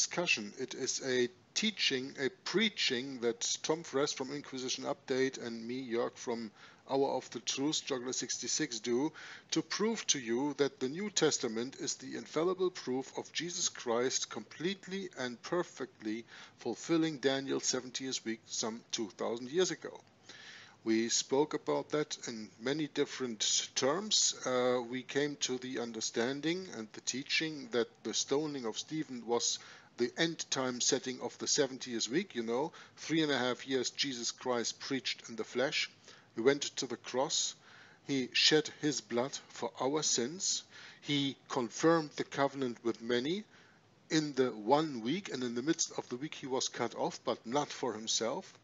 discussion, it is a teaching, a preaching that Tom Friess from Inquisition Update and me, Jörg, from Hour of the Truth, Joggler 66 do to prove to you that the New Testament is the infallible proof of Jesus Christ completely and perfectly fulfilling Daniel's 70th week some 2000 years ago. We spoke about that in many different terms. Uh, we came to the understanding and the teaching that the stoning of Stephen was the end time setting of the 70th week. You know, three and a half years Jesus Christ preached in the flesh. He went to the cross. He shed his blood for our sins. He confirmed the covenant with many in the one week, and in the midst of the week he was cut off, but not for himself.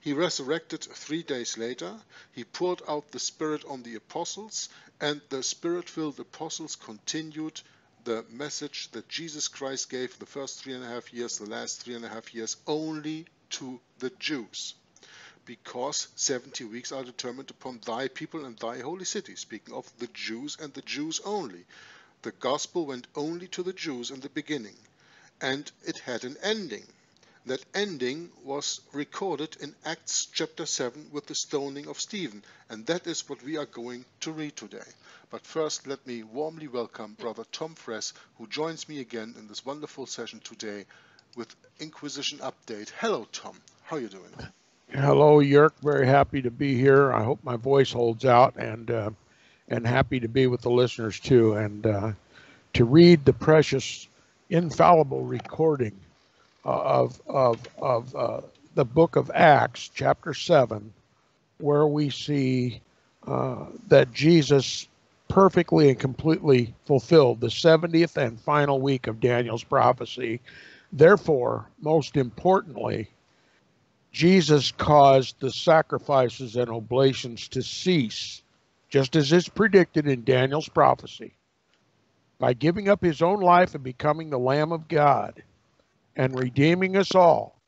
He resurrected three days later. He poured out the Spirit on the apostles, and the Spirit filled apostles continued the message that Jesus Christ gave the first three and a half years, the last three and a half years, only to the Jews. Because 70 weeks are determined upon thy people and thy holy city. Speaking of the Jews and the Jews only. The gospel went only to the Jews in the beginning, and it had an ending. That ending was recorded in Acts chapter 7 with the stoning of Stephen, and that is what we are going to read today. But first, let me warmly welcome Brother Tom Friess, who joins me again in this wonderful session today with Inquisition Update. Hello, Tom. How are you doing? Hello, Jörg. Very happy to be here. I hope my voice holds out, and uh, and happy to be with the listeners too, and uh, to read the precious, infallible recording of of of uh, the book of Acts, chapter seven, where we see uh, that Jesus perfectly and completely fulfilled the 70th and final week of Daniel's prophecy. Therefore, most importantly, Jesus caused the sacrifices and oblations to cease, just as is predicted in Daniel's prophecy, by giving up his own life and becoming the Lamb of God and redeeming us all,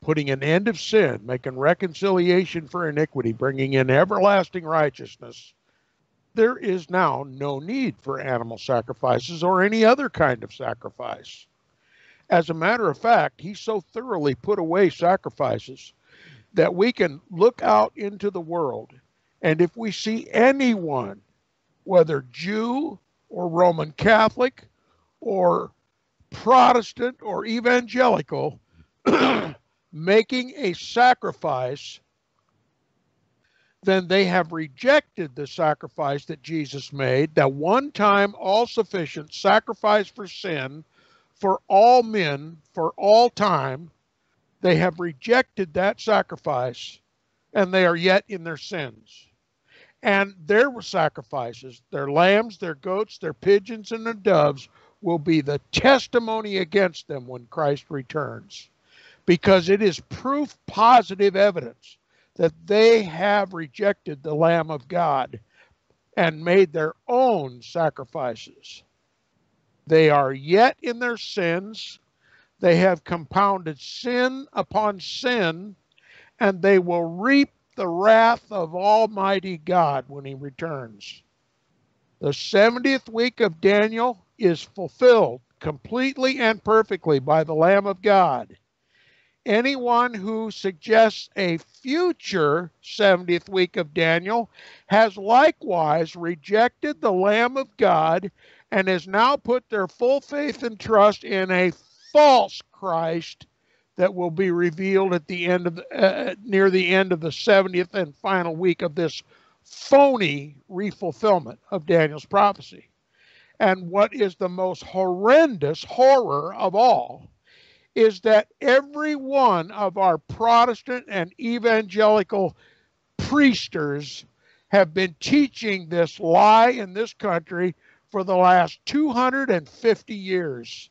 putting an end of sin, making reconciliation for iniquity, bringing in everlasting righteousness. There is now no need for animal sacrifices or any other kind of sacrifice. As a matter of fact, he so thoroughly put away sacrifices that we can look out into the world, and if we see anyone, whether Jew or Roman Catholic or Protestant or evangelical making a sacrifice, then they have rejected the sacrifice that Jesus made, that one time all sufficient sacrifice for sin for all men for all time. They have rejected that sacrifice and they are yet in their sins. And their sacrifices, their lambs, their goats, their pigeons, and their doves, will be the testimony against them when Christ returns. Because it is proof positive evidence that they have rejected the Lamb of God and made their own sacrifices. They are yet in their sins. They have compounded sin upon sin and they will reap the wrath of Almighty God when He returns. The 70th week of Daniel is fulfilled completely and perfectly by the Lamb of God. Anyone who suggests a future 70th week of Daniel has likewise rejected the Lamb of God and has now put their full faith and trust in a false Christ that will be revealed at the end of the, uh, near the end of the 70th and final week of this phony refulfillment of Daniel's prophecy. And what is the most horrendous horror of all is that every one of our Protestant and evangelical priesters have been teaching this lie in this country for the last 250 years.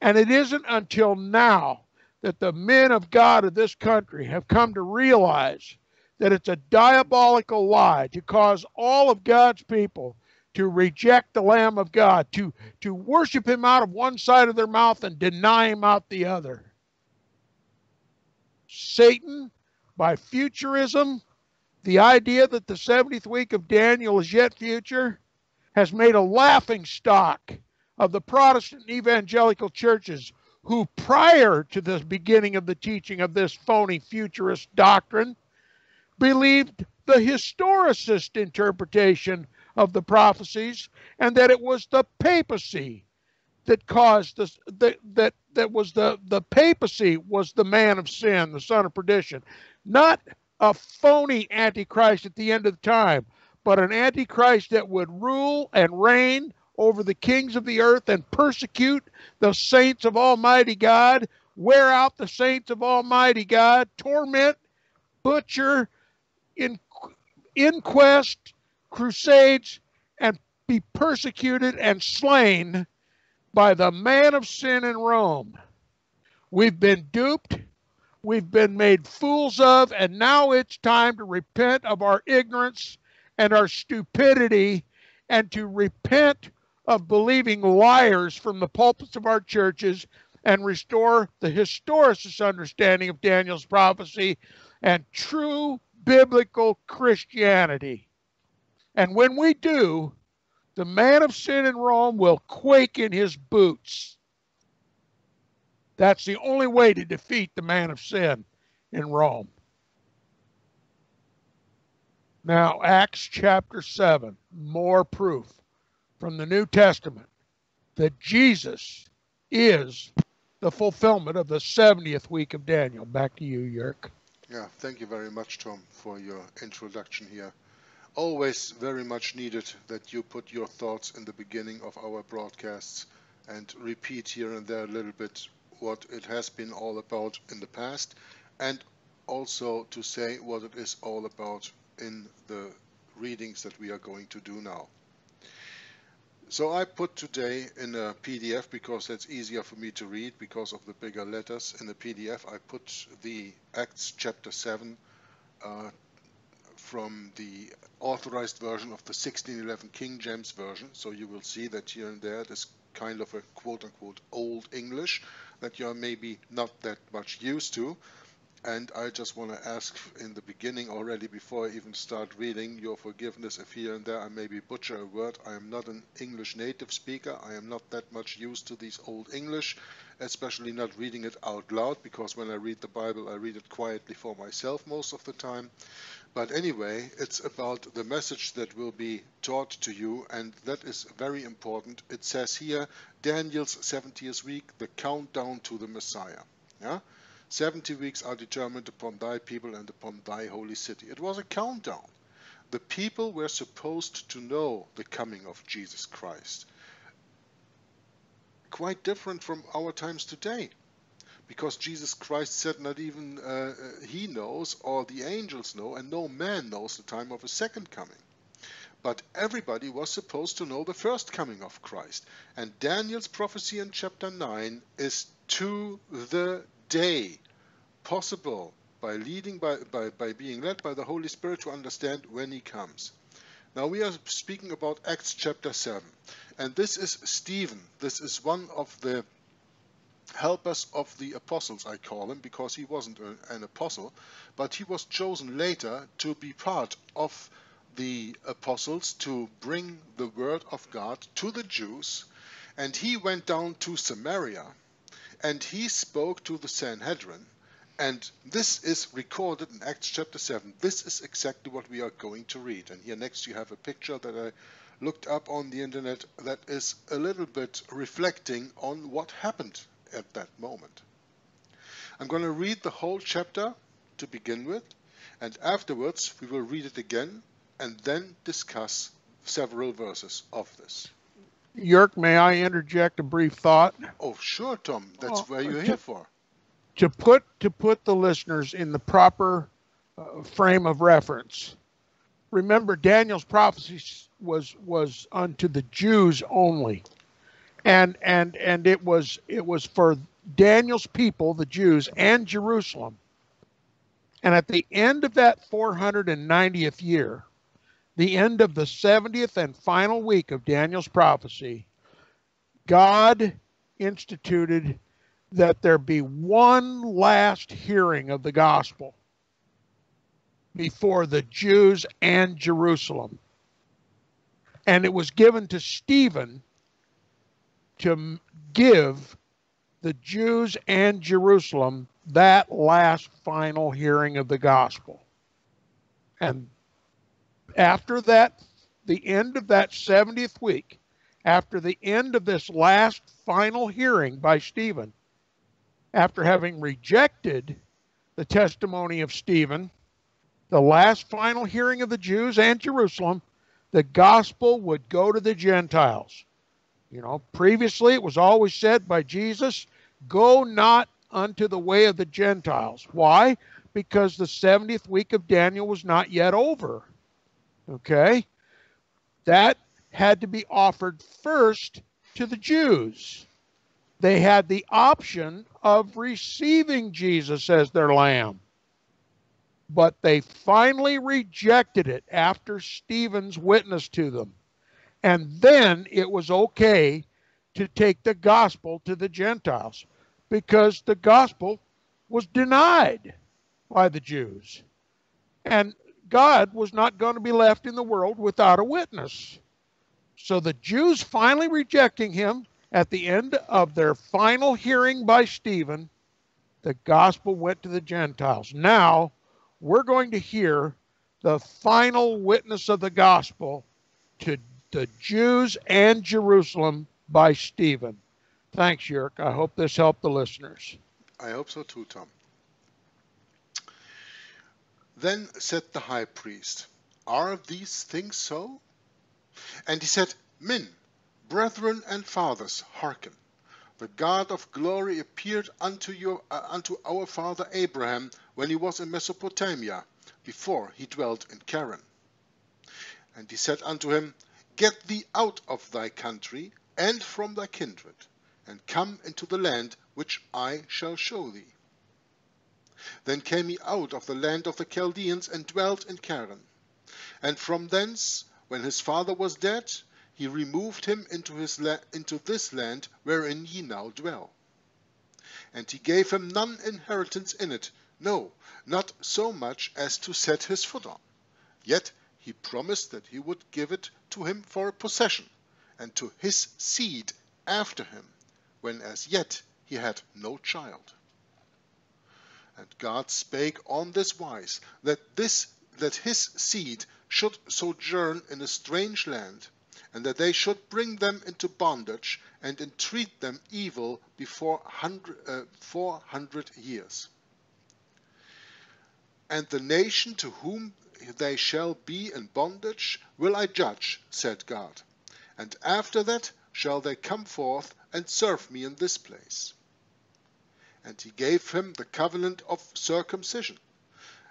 And it isn't until now that the men of God of this country have come to realize that it's a diabolical lie to cause all of God's people to reject the Lamb of God, to, to worship him out of one side of their mouth and deny him out the other. Satan, by futurism, the idea that the 70th week of Daniel is yet future, has made a laughing stock of the Protestant evangelical churches who, prior to the beginning of the teaching of this phony futurist doctrine, believed the historicist interpretation of the prophecies and that it was the papacy that caused this that that that was the the papacy was the man of sin the son of perdition. Not a phony antichrist at the end of the time but an antichrist that would rule and reign over the kings of the earth and persecute the saints of Almighty God, wear out the saints of Almighty God, torment, butcher, in, inquest, crusades, and be persecuted and slain by the man of sin in Rome. We've been duped. We've been made fools of, and now it's time to repent of our ignorance and our stupidity and to repent of believing liars from the pulpits of our churches and restore the historicist understanding of Daniel's prophecy and true biblical Christianity. And when we do, the man of sin in Rome will quake in his boots. That's the only way to defeat the man of sin in Rome. Now, Acts chapter 7, more proof from the New Testament that Jesus is the fulfillment of the 70th week of Daniel. Back to you, Jörg. Yeah, thank you very much, Tom, for your introduction here. Always very much needed that you put your thoughts in the beginning of our broadcasts and repeat here and there a little bit what it has been all about in the past and also to say what it is all about in the readings that we are going to do now. So I put today in a PDF because that's easier for me to read because of the bigger letters. In the PDF I put the Acts chapter 7 uh, from the authorized version of the 1611 King James Version. So you will see that here and there there's kind of a quote-unquote old English that you're maybe not that much used to. And I just want to ask in the beginning already, before I even start reading, your forgiveness if here and there I maybe butcher a word. I am not an English native speaker. I am not that much used to these old English, especially not reading it out loud, because when I read the Bible, I read it quietly for myself most of the time. But anyway, it's about the message that will be taught to you, and that is very important. It says here, Daniel's 70th week, the countdown to the Messiah. Yeah? 70 weeks are determined upon thy people and upon thy holy city. It was a countdown. The people were supposed to know the coming of Jesus Christ. Quite different from our times today because Jesus Christ said not even uh, he knows or the angels know and no man knows the time of his second coming. But everybody was supposed to know the first coming of Christ. And Daniel's prophecy in chapter 9 is to the day possible by leading by, by, by being led by the Holy Spirit to understand when he comes. Now we are speaking about Acts chapter 7. And this is Stephen. This is one of the helpers of the apostles, I call him, because he wasn't a, an apostle, but he was chosen later to be part of the apostles to bring the word of God to the Jews. And he went down to Samaria and he spoke to the Sanhedrin. And this is recorded in Acts chapter 7. This is exactly what we are going to read. And here next you have a picture that I looked up on the internet that is a little bit reflecting on what happened at that moment. I'm going to read the whole chapter to begin with, and afterwards we will read it again and then discuss several verses of this. Jörg, may I interject a brief thought? Oh, sure, Tom. That's Oh, where you're to- here for. To put to put the listeners in the proper uh, frame of reference. Remember, Daniel's prophecy was was unto the Jews only, and and and it was it was for Daniel's people, the Jews, and Jerusalem. And at the end of that 490th year, the end of the 70th and final week of Daniel's prophecy, God instituted that there be one last hearing of the gospel before the Jews and Jerusalem. And it was given to Stephen to give the Jews and Jerusalem that last final hearing of the gospel. And after that, the end of that 70th week, after the end of this last final hearing by Stephen, after having rejected the testimony of Stephen, the last final hearing of the Jews and Jerusalem, the gospel would go to the Gentiles. You know, previously it was always said by Jesus, Go not unto the way of the Gentiles. Why? Because the 70th week of Daniel was not yet over. Okay? That had to be offered first to the Jews. They had the option of receiving Jesus as their lamb. But they finally rejected it after Stephen's witness to them. And then it was okay to take the gospel to the Gentiles because the gospel was denied by the Jews. And God was not going to be left in the world without a witness. So the Jews finally rejecting him at the end of their final hearing by Stephen, the gospel went to the Gentiles. Now we're going to hear the final witness of the gospel to the Jews and Jerusalem by Stephen. Thanks, Jörg. I hope this helped the listeners. I hope so too, Tom. Then said the high priest, Are these things so? And he said, Men, brethren and fathers, hearken. The God of glory appeared unto, your, uh, unto our father Abraham when he was in Mesopotamia, before he dwelt in Charran. And he said unto him, Get thee out of thy country and from thy kindred, and come into the land which I shall show thee. Then came he out of the land of the Chaldeans and dwelt in Charran. And from thence, when his father was dead, he removed him into, his la- into this land wherein ye now dwell. And he gave him none inheritance in it, no, not so much as to set his foot on. Yet he promised that he would give it to him for a possession, and to his seed after him, when as yet he had no child. And God spake on this wise, that this that his seed should sojourn in a strange land, and that they should bring them into bondage and entreat them evil before hundred, uh, 400 years. And the nation to whom they shall be in bondage will I judge, said God. And after that shall they come forth and serve me in this place. And he gave him the covenant of circumcision.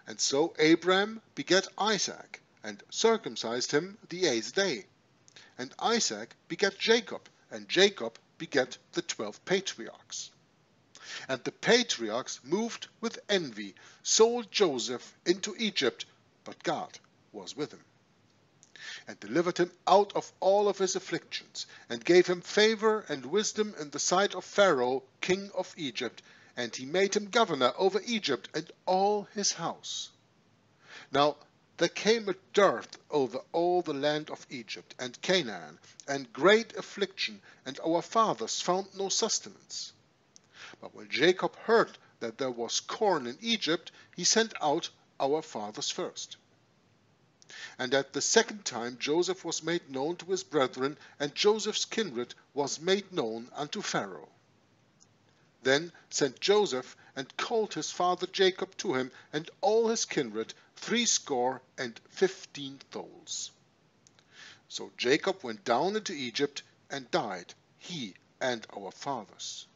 And so Abraham begat Isaac, and circumcised him the eighth day. And Isaac begat Jacob, and Jacob begat the twelve patriarchs. And the patriarchs, moved with envy, sold Joseph into Egypt, but God was with him, and delivered him out of all of his afflictions, and gave him favor and wisdom in the sight of Pharaoh, king of Egypt, and he made him governor over Egypt and all his house. Now there came a dearth over all the land of Egypt and Canaan, and great affliction, and our fathers found no sustenance. But when Jacob heard that there was corn in Egypt, he sent out our fathers first. And at the second time Joseph was made known to his brethren, and Joseph's kindred was made known unto Pharaoh. Then sent Joseph and called his father Jacob to him, and all his kindred, threescore and fifteen thouls. So Jacob went down into Egypt and died, he and our fathers,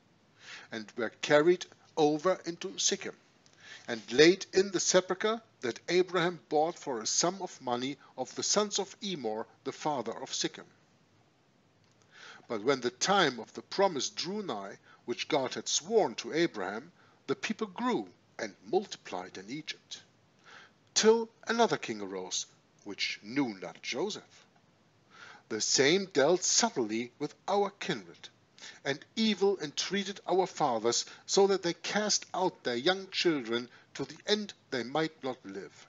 and were carried over into Shechem, and laid in the sepulchre that Abraham bought for a sum of money of the sons of Emmor, the father of Sychem. But when the time of the promise drew nigh, which God had sworn to Abraham, the people grew and multiplied in Egypt, till another king arose, which knew not Joseph. The same dealt subtly with our kindred, and evil entreated our fathers, so that they cast out their young children to the end they might not live.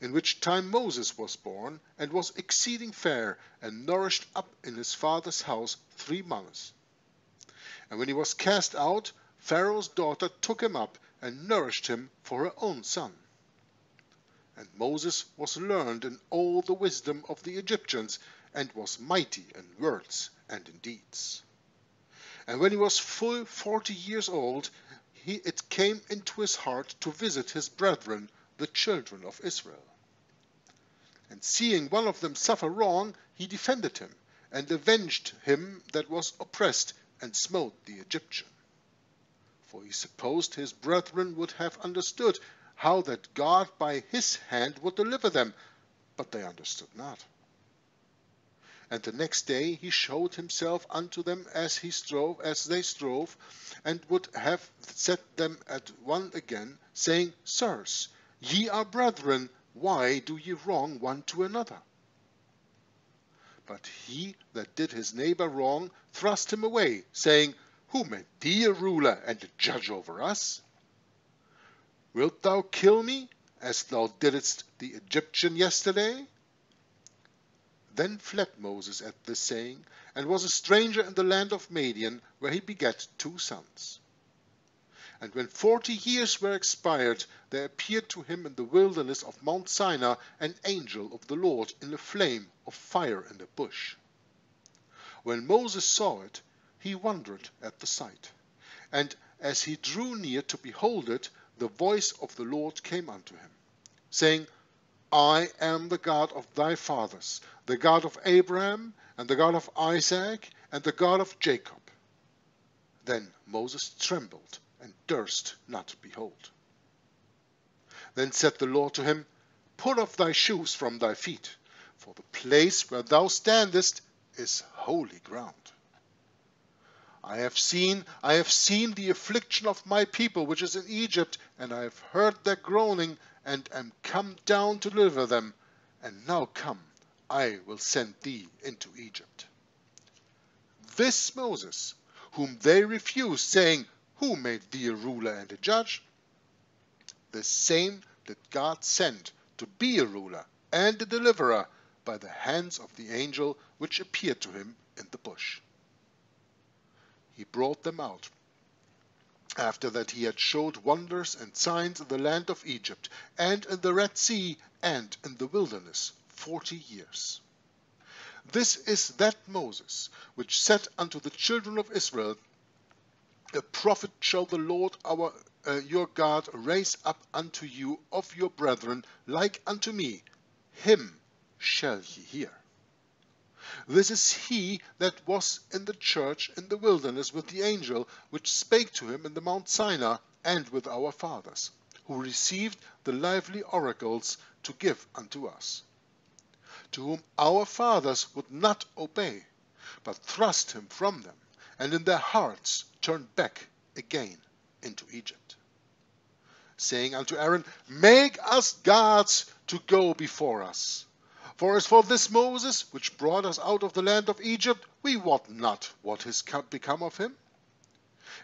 In which time Moses was born, and was exceeding fair, and nourished up in his father's house three months. And when he was cast out, Pharaoh's daughter took him up, and nourished him for her own son. And Moses was learned in all the wisdom of the Egyptians, and was mighty in words and in deeds. And when he was full forty years old, he, it came into his heart to visit his brethren, the children of Israel. And seeing one of them suffer wrong, he defended him, and avenged him that was oppressed, and smote the Egyptian. For he supposed his brethren would have understood how that God by his hand would deliver them, but they understood not. And the next day he showed himself unto them as he strove, as they strove, and would have set them at one again, saying, Sirs, ye are brethren, why do ye wrong one to another? But he that did his neighbor wrong thrust him away, saying, Who made thee a ruler and a judge over us? Wilt thou kill me, as thou didst the Egyptian yesterday? Then fled Moses at this saying, and was a stranger in the land of Madian, where he begat two sons. And when forty years were expired, there appeared to him in the wilderness of Mount Sinai an angel of the Lord in a flame of fire in a bush. When Moses saw it, he wondered at the sight. And as he drew near to behold it, the voice of the Lord came unto him, saying, I am the God of thy fathers, the God of Abraham, and the God of Isaac, and the God of Jacob. Then Moses trembled and durst not behold. Then said the Lord to him, Put off thy shoes from thy feet, for the place where thou standest is holy ground. I have seen, I have seen the affliction of my people which is in Egypt, and I have heard their groaning, and am come down to deliver them. And now come, I will send thee into Egypt. This Moses, whom they refused, saying, Who made thee a ruler and a judge? The same did God send to be a ruler and a deliverer by the hands of the angel which appeared to him in the bush. He brought them out after that he had showed wonders and signs in the land of Egypt, and in the Red Sea, and in the wilderness forty years. This is that Moses which said unto the children of Israel, A prophet shall the Lord our uh, your God raise up unto you of your brethren like unto me, him shall ye hear. This is he that was in the church in the wilderness with the angel which spake to him in the Mount Sinai, and with our fathers, who received the lively oracles to give unto us, to whom our fathers would not obey, but thrust him from them, and in their hearts turned back again into Egypt. Saying unto Aaron, Make us gods to go before us. For as for this Moses, which brought us out of the land of Egypt, we wot not what is become of him.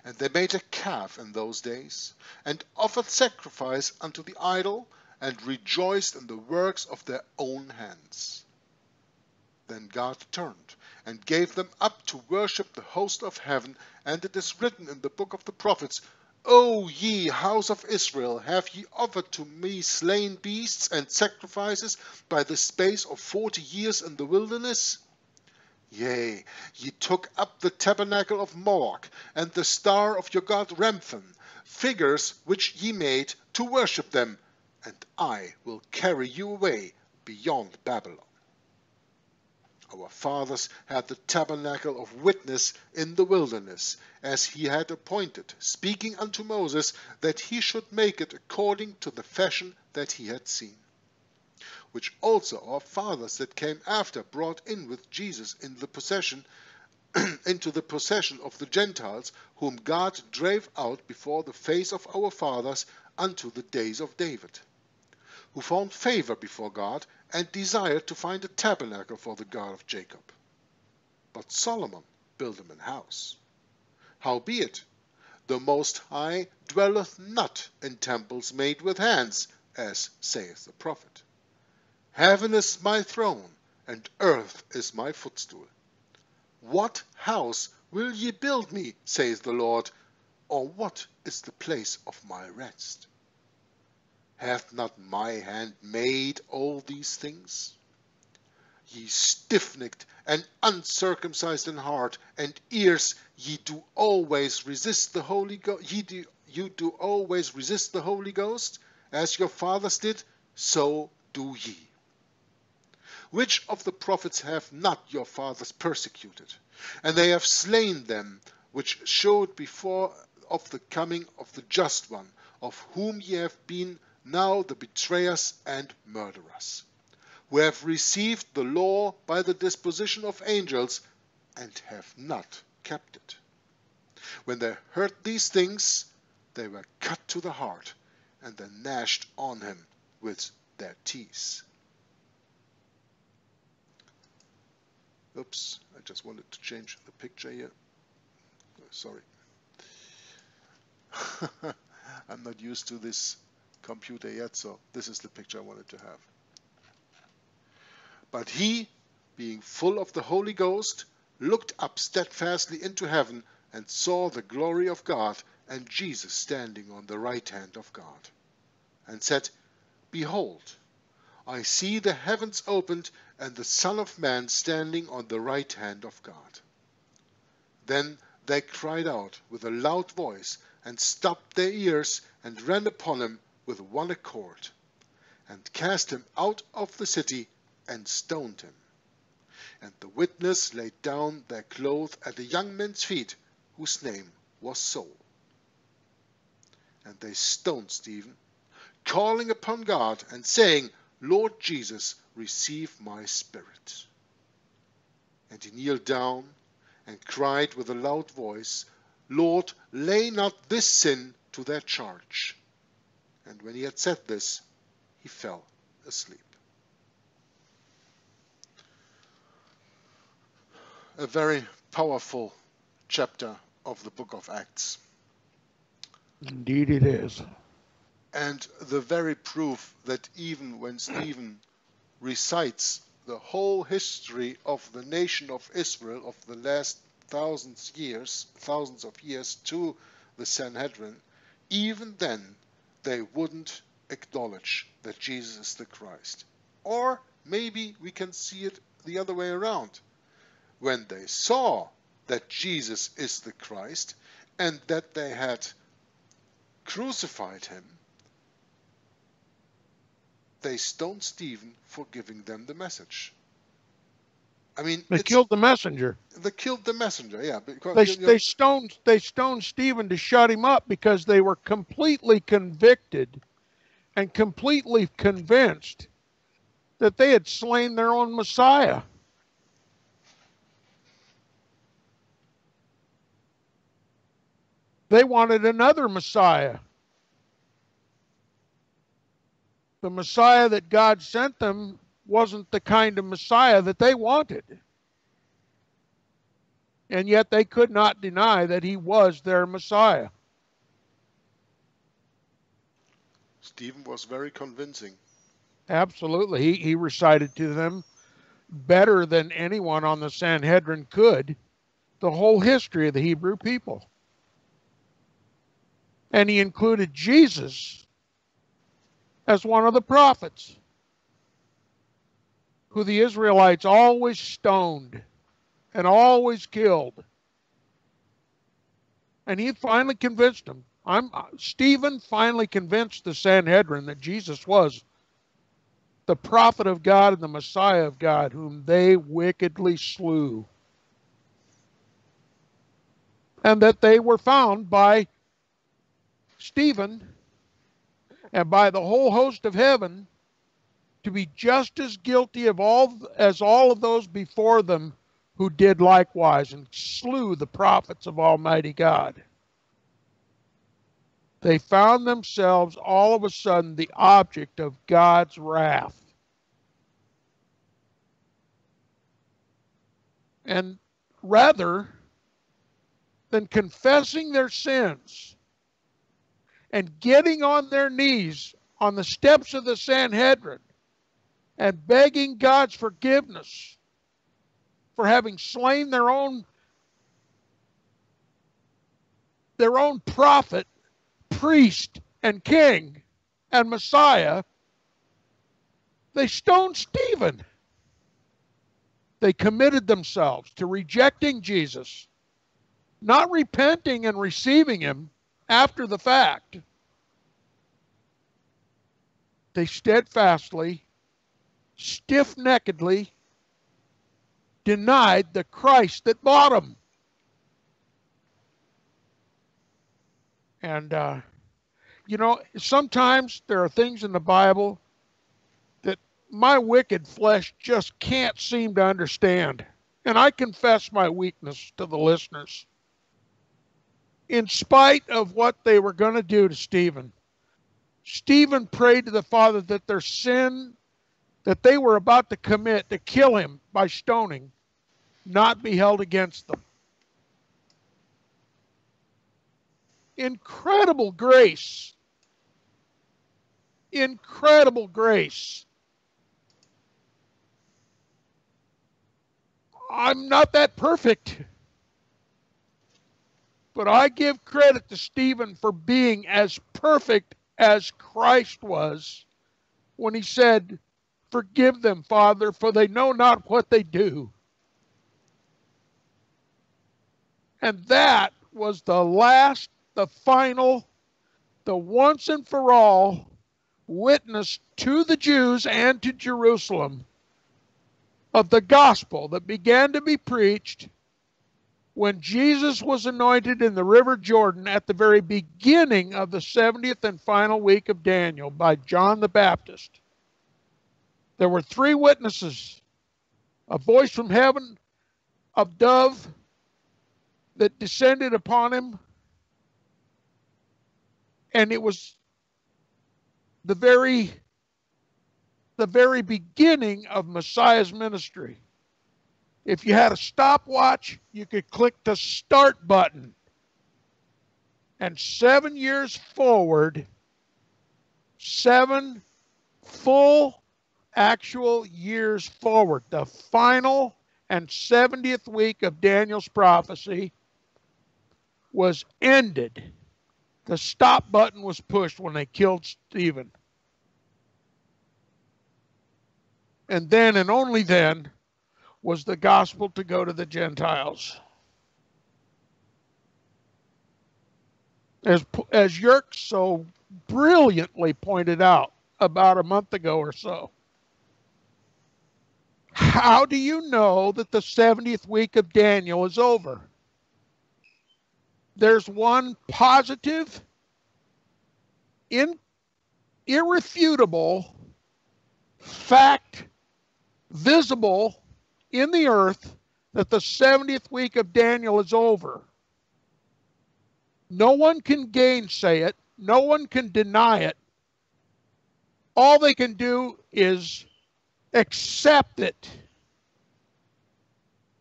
And they made a calf in those days, and offered sacrifice unto the idol, and rejoiced in the works of their own hands. Then God turned and gave them up to worship the host of heaven, and it is written in the book of the prophets, O ye house of Israel, have ye offered to me slain beasts and sacrifices by the space of forty years in the wilderness? Yea, ye took up the tabernacle of Moloch, and the star of your god Remphan, figures which ye made, to worship them, and I will carry you away beyond Babylon. Our fathers had the tabernacle of witness in the wilderness, as he had appointed, speaking unto Moses that he should make it according to the fashion that he had seen. Which also our fathers that came after brought in with Jesus in the possession into the possession of the Gentiles, whom God drave out before the face of our fathers unto the days of David who found favor before God and desired to find a tabernacle for the God of Jacob. But Solomon built him an house. Howbeit, the Most High dwelleth not in temples made with hands, as saith the prophet. Heaven is my throne, and earth is my footstool. What house will ye build me, saith the Lord, or what is the place of my rest? Hath not my hand made all these things? Ye stiff-necked and uncircumcised in heart and ears, ye do always resist the Holy Ghost. Ye do, you do always resist the Holy Ghost, as your fathers did, so do ye. Which of the prophets have not your fathers persecuted? And they have slain them which showed before of the coming of the just one, of whom ye have been now the betrayers and murderers, who have received the law by the disposition of angels, and have not kept it. When they heard these things, they were cut to the heart, and they gnashed on him with their teeth. Oops, I just wanted to change the picture here. Sorry. I'm not used to this computer yet, so this is the picture I wanted to have. But he, being full of the Holy Ghost, looked up steadfastly into heaven and saw the glory of God and Jesus standing on the right hand of God, and said, Behold, I see the heavens opened and the Son of Man standing on the right hand of God. Then they cried out with a loud voice and stopped their ears and ran upon him with one accord, and cast him out of the city, and stoned him. And the witness laid down their clothes at the young man's feet, whose name was Saul. And they stoned Stephen, calling upon God, and saying, Lord Jesus, receive my spirit. And he kneeled down and cried with a loud voice, Lord, lay not this sin to their charge. And when he had said this, he fell asleep. A very powerful chapter of the book of Acts. Indeed, it is. And the very proof that even when Stephen recites the whole history of the nation of Israel of the last thousands years, thousands of years to the Sanhedrin, even then they wouldn't acknowledge that Jesus is the Christ. Or maybe we can see it the other way around. When they saw that Jesus is the Christ and that they had crucified him, they stoned Stephen for giving them the message. I mean, They killed the messenger. they killed the messenger, yeah. Because They, you know, they stoned they stoned Stephen to shut him up because they were completely convicted and completely convinced that they had slain their own Messiah. They wanted another Messiah. The Messiah that God sent them wasn't the kind of Messiah that they wanted and yet they could not deny that he was their Messiah. Stephen was very convincing. Absolutely. He, he recited to them better than anyone on the Sanhedrin could the whole history of the Hebrew people. And he included Jesus as one of the prophets who the Israelites always stoned and always killed. And he finally convinced them. I'm uh, Stephen finally convinced the Sanhedrin that Jesus was the prophet of God and the Messiah of God, whom they wickedly slew. And that they were found by Stephen and by the whole host of heaven to be just as guilty of all as all of those before them who did likewise and slew the prophets of Almighty God. They found themselves all of a sudden the object of God's wrath. And rather than confessing their sins and getting on their knees on the steps of the Sanhedrin and begging God's forgiveness for having slain their own their own prophet, priest, and king and Messiah, they stoned Stephen. They committed themselves to rejecting Jesus, not repenting and receiving him after the fact. They steadfastly, stiff neckedly denied the Christ that bought them. And, uh, you know, sometimes there are things in the Bible that my wicked flesh just can't seem to understand. And I confess my weakness to the listeners. In spite of what they were going to do to Stephen, Stephen prayed to the Father that their sin that they were about to commit to kill him by stoning not be held against them. Incredible grace. Incredible grace. I'm not that perfect. But I give credit to Stephen for being as perfect as Christ was when he said, Forgive them, Father, for they know not what they do. And that was the last, the final, the once and for all witness to the Jews and to Jerusalem of the gospel that began to be preached when Jesus was anointed in the River Jordan at the very beginning of the 70th and final week of Daniel by John the Baptist. There were three witnesses a voice from heaven, a dove that descended upon him, and it was the very the very beginning of Messiah's ministry. If you had a stopwatch, you could click the start button. And seven years forward, seven full actual years forward, the final and 70th week of Daniel's prophecy was ended The stop button was pushed when they killed Stephen. And then and only then was the gospel to go to the Gentiles. As, as Jörg so brilliantly pointed out about a month ago or so. How do you know that the 70th week of Daniel is over? There's one positive, in, irrefutable fact visible in the earth that the 70th week of Daniel is over. No one can gainsay it, no one can deny it. All they can do is accept it.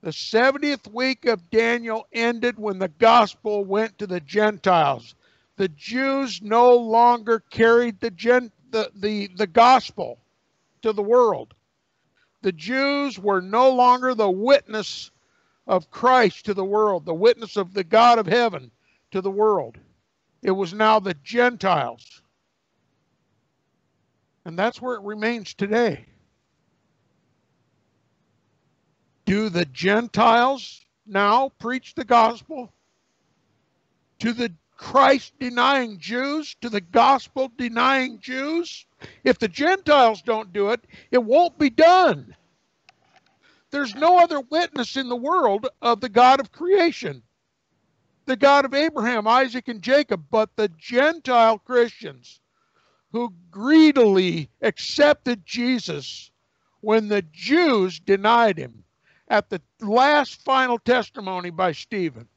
The 70th week of Daniel ended when the gospel went to the Gentiles. The Jews no longer carried the, gen, the, the, the gospel to the world. The Jews were no longer the witness of Christ to the world, the witness of the God of heaven to the world. It was now the Gentiles. And that's where it remains today. Do the Gentiles now preach the gospel to the Christ denying Jews, to the gospel denying Jews? If the Gentiles don't do it, it won't be done. There's no other witness in the world of the God of creation, the God of Abraham, Isaac, and Jacob, but the Gentile Christians who greedily accepted Jesus when the Jews denied him at the last final testimony by Stephen.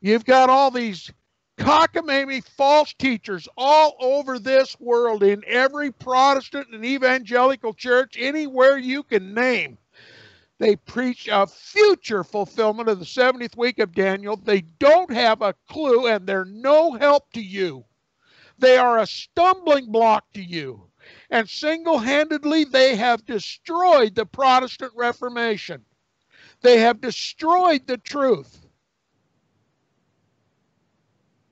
You've got all these cockamamie false teachers all over this world in every Protestant and evangelical church, anywhere you can name. They preach a future fulfillment of the 70th week of Daniel. They don't have a clue and they're no help to you. They are a stumbling block to you and single handedly they have destroyed the Protestant Reformation. They have destroyed the truth.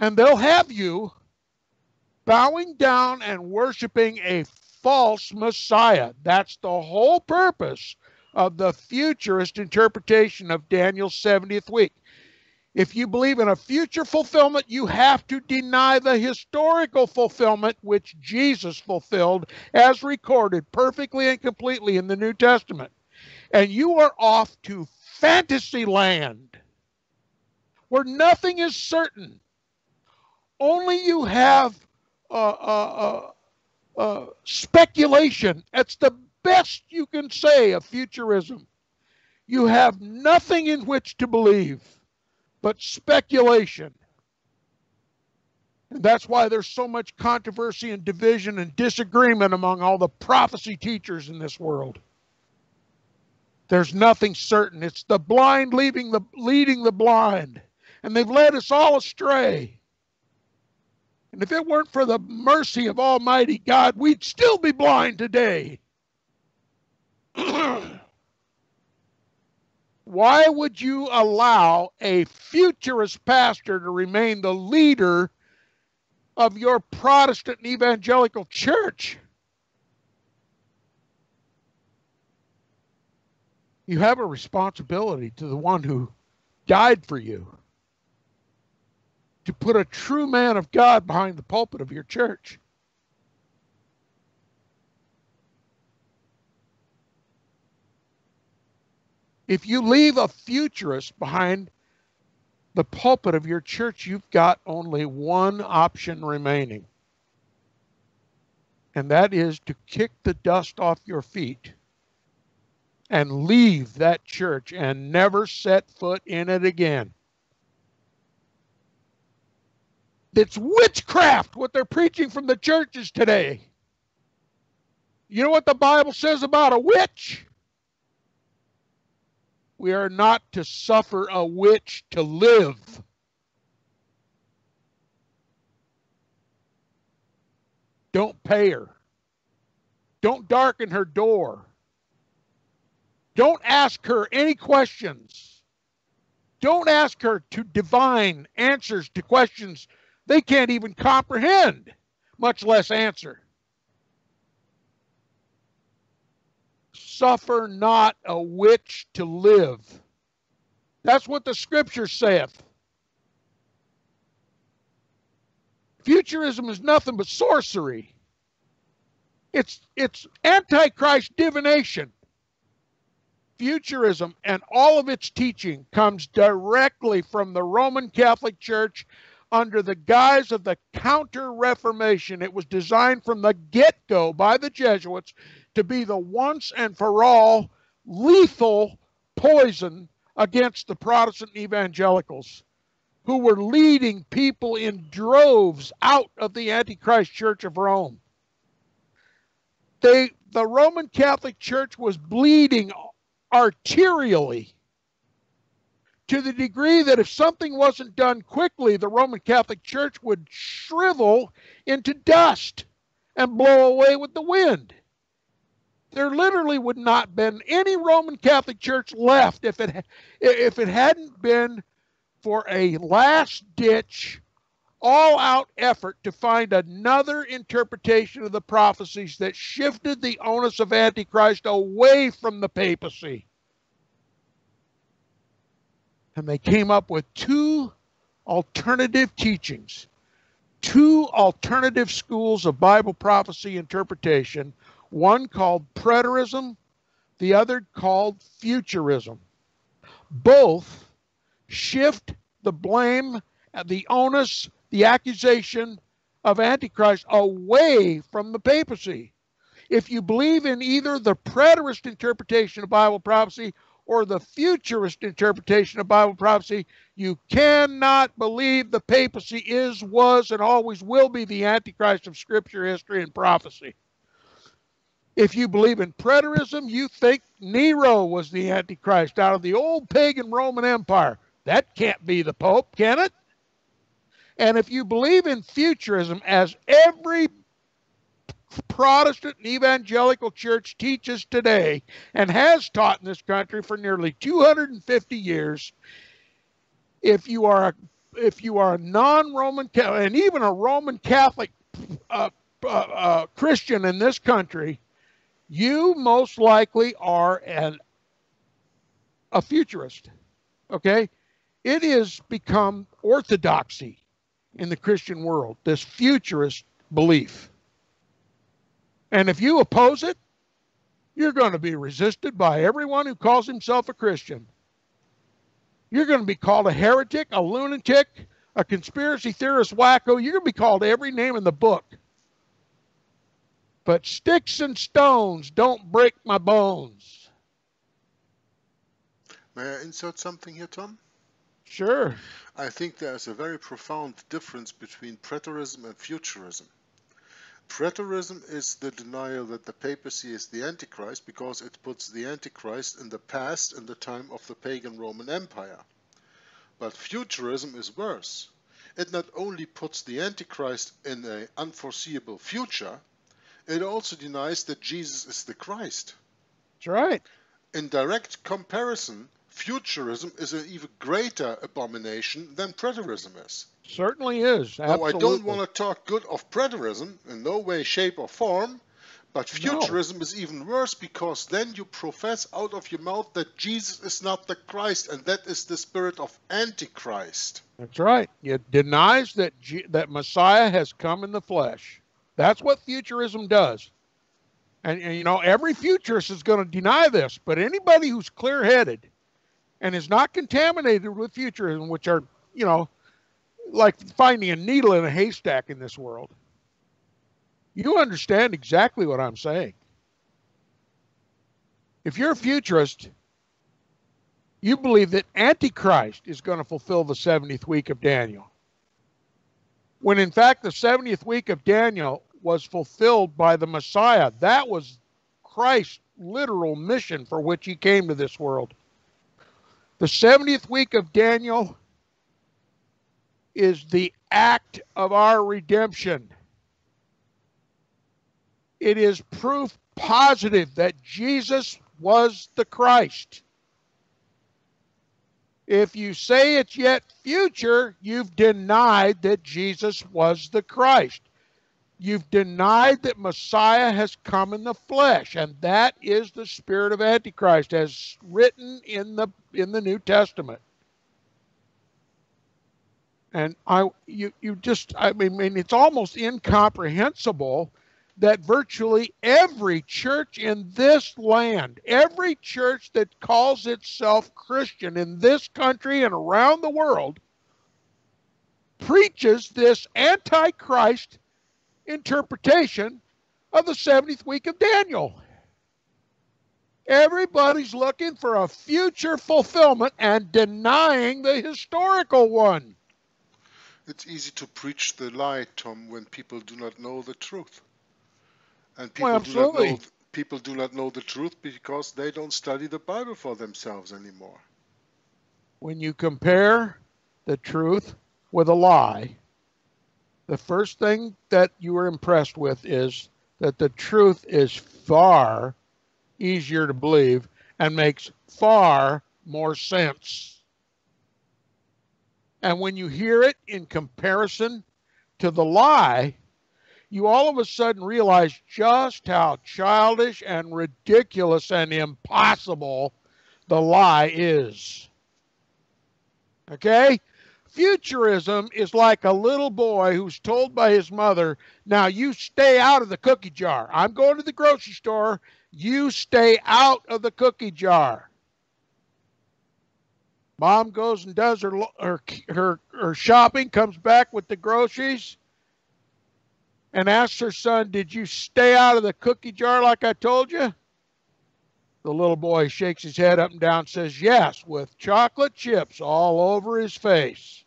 And they'll have you bowing down and worshiping a false Messiah. That's the whole purpose of the futurist interpretation of Daniel's 70th week. If you believe in a future fulfillment, you have to deny the historical fulfillment which Jesus fulfilled as recorded perfectly and completely in the New Testament. And you are off to fantasy land where nothing is certain. Only you have uh, uh, uh, uh speculation. That's the best you can say of futurism. You have nothing in which to believe but speculation. And that's why there's so much controversy and division and disagreement among all the prophecy teachers in this world. There's nothing certain. It's the blind leading the leading the blind. And they've led us all astray. And if it weren't for the mercy of Almighty God, we'd still be blind today. Why would you allow a futurist pastor to remain the leader of your Protestant and evangelical church? You have a responsibility to the one who died for you to put a true man of God behind the pulpit of your church. If you leave a futurist behind the pulpit of your church, you've got only one option remaining. And that is to kick the dust off your feet and leave that church and never set foot in it again. It's witchcraft what they're preaching from the churches today. You know what the Bible says about a witch? We are not to suffer a witch to live. Don't pay her. Don't darken her door. Don't ask her any questions. Don't ask her to divine answers to questions they can't even comprehend, much less answer. Suffer not a witch to live. That's what the scripture saith. Futurism is nothing but sorcery. It's it's antichrist divination. Futurism and all of its teaching comes directly from the Roman Catholic Church under the guise of the Counter Reformation. It was designed from the get go by the Jesuits to be the once and for all lethal poison against the Protestant evangelicals who were leading people in droves out of the Antichrist Church of Rome. They, the Roman Catholic Church was bleeding arterially to the degree that if something wasn't done quickly, the Roman Catholic Church would shrivel into dust and blow away with the wind. There literally would not been any Roman Catholic Church left if it if it hadn't been for a last ditch all out effort to find another interpretation of the prophecies that shifted the onus of Antichrist away from the papacy. And they came up with two alternative teachings, two alternative schools of Bible prophecy interpretation, one called preterism, the other called futurism. Both shift the blame, uh, the onus, the accusation of Antichrist away from the papacy. If you believe in either the preterist interpretation of Bible prophecy or the futurist interpretation of Bible prophecy, you cannot believe the papacy is, was, and always will be the Antichrist of Scripture, history, and prophecy. If you believe in preterism, you think Nero was the Antichrist out of the old pagan Roman Empire. That can't be the Pope, can it? And if you believe in futurism, as every Protestant and evangelical church teaches today and has taught in this country for nearly 250 years, if you are a if you are a non-Roman and even a Roman Catholic uh, uh, uh, Christian in this country, you most likely are an a futurist. Okay, it has become orthodoxy in the Christian world, this futurist belief. And if you oppose it, you're going to be resisted by everyone who calls himself a Christian. You're going to be called a heretic, a lunatic, a conspiracy theorist wacko. You're going to be called every name in the book. But sticks and stones don't break my bones. May I insert something here, Tom? Sure. I think there is a very profound difference between preterism and futurism. Preterism is the denial that the papacy is the Antichrist because it puts the Antichrist in the past in the time of the pagan Roman Empire. But futurism is worse. It not only puts the Antichrist in an unforeseeable future, it also denies that Jesus is the Christ. That's right. In direct comparison, futurism is an even greater abomination than preterism is. Certainly is. Now, I don't want to talk good of preterism in no way, shape, or form, but No. futurism is even worse because then you profess out of your mouth that Jesus is not the Christ, and that is the spirit of Antichrist. That's right. It denies that G- that Messiah has come in the flesh. That's what futurism does. And, and you know, every futurist is going to deny this, but anybody who's clear-headed and is not contaminated with futurism, which are, you know, like finding a needle in a haystack in this world, you understand exactly what I'm saying. If you're a futurist, you believe that Antichrist is going to fulfill the 70th week of Daniel. When in fact, the 70th week of Daniel was fulfilled by the Messiah. That was Christ's literal mission for which he came to this world. The 70th week of Daniel is the act of our redemption. It is proof positive that Jesus was the Christ. If you say it's yet future, you've denied that Jesus was the Christ. You've denied that Messiah has come in the flesh, and that is the spirit of Antichrist as written in the in the New Testament. And I you you just I mean it's almost incomprehensible that virtually every church in this land, every church that calls itself Christian in this country and around the world, preaches this antichrist interpretation of the 70th week of Daniel. Everybody's looking for a future fulfillment and denying the historical one. It's easy to preach the lie, Tom, when people do not know the truth. And people Well, do not know absolutely. people do not know the truth because they don't study the Bible for themselves anymore. When you compare the truth with a lie, the first thing that you are impressed with is that the truth is far easier to believe and makes far more sense. And when you hear it in comparison to the lie, you all of a sudden realize just how childish and ridiculous and impossible the lie is. Okay? Futurism is like a little boy who's told by his mother, Now you stay out of the cookie jar. I'm going to the grocery store. You stay out of the cookie jar. Mom goes and does her, her, her, her shopping, comes back with the groceries, and asks her son, Did you stay out of the cookie jar like I told you? The little boy shakes his head up and down, and says, Yes, with chocolate chips all over his face.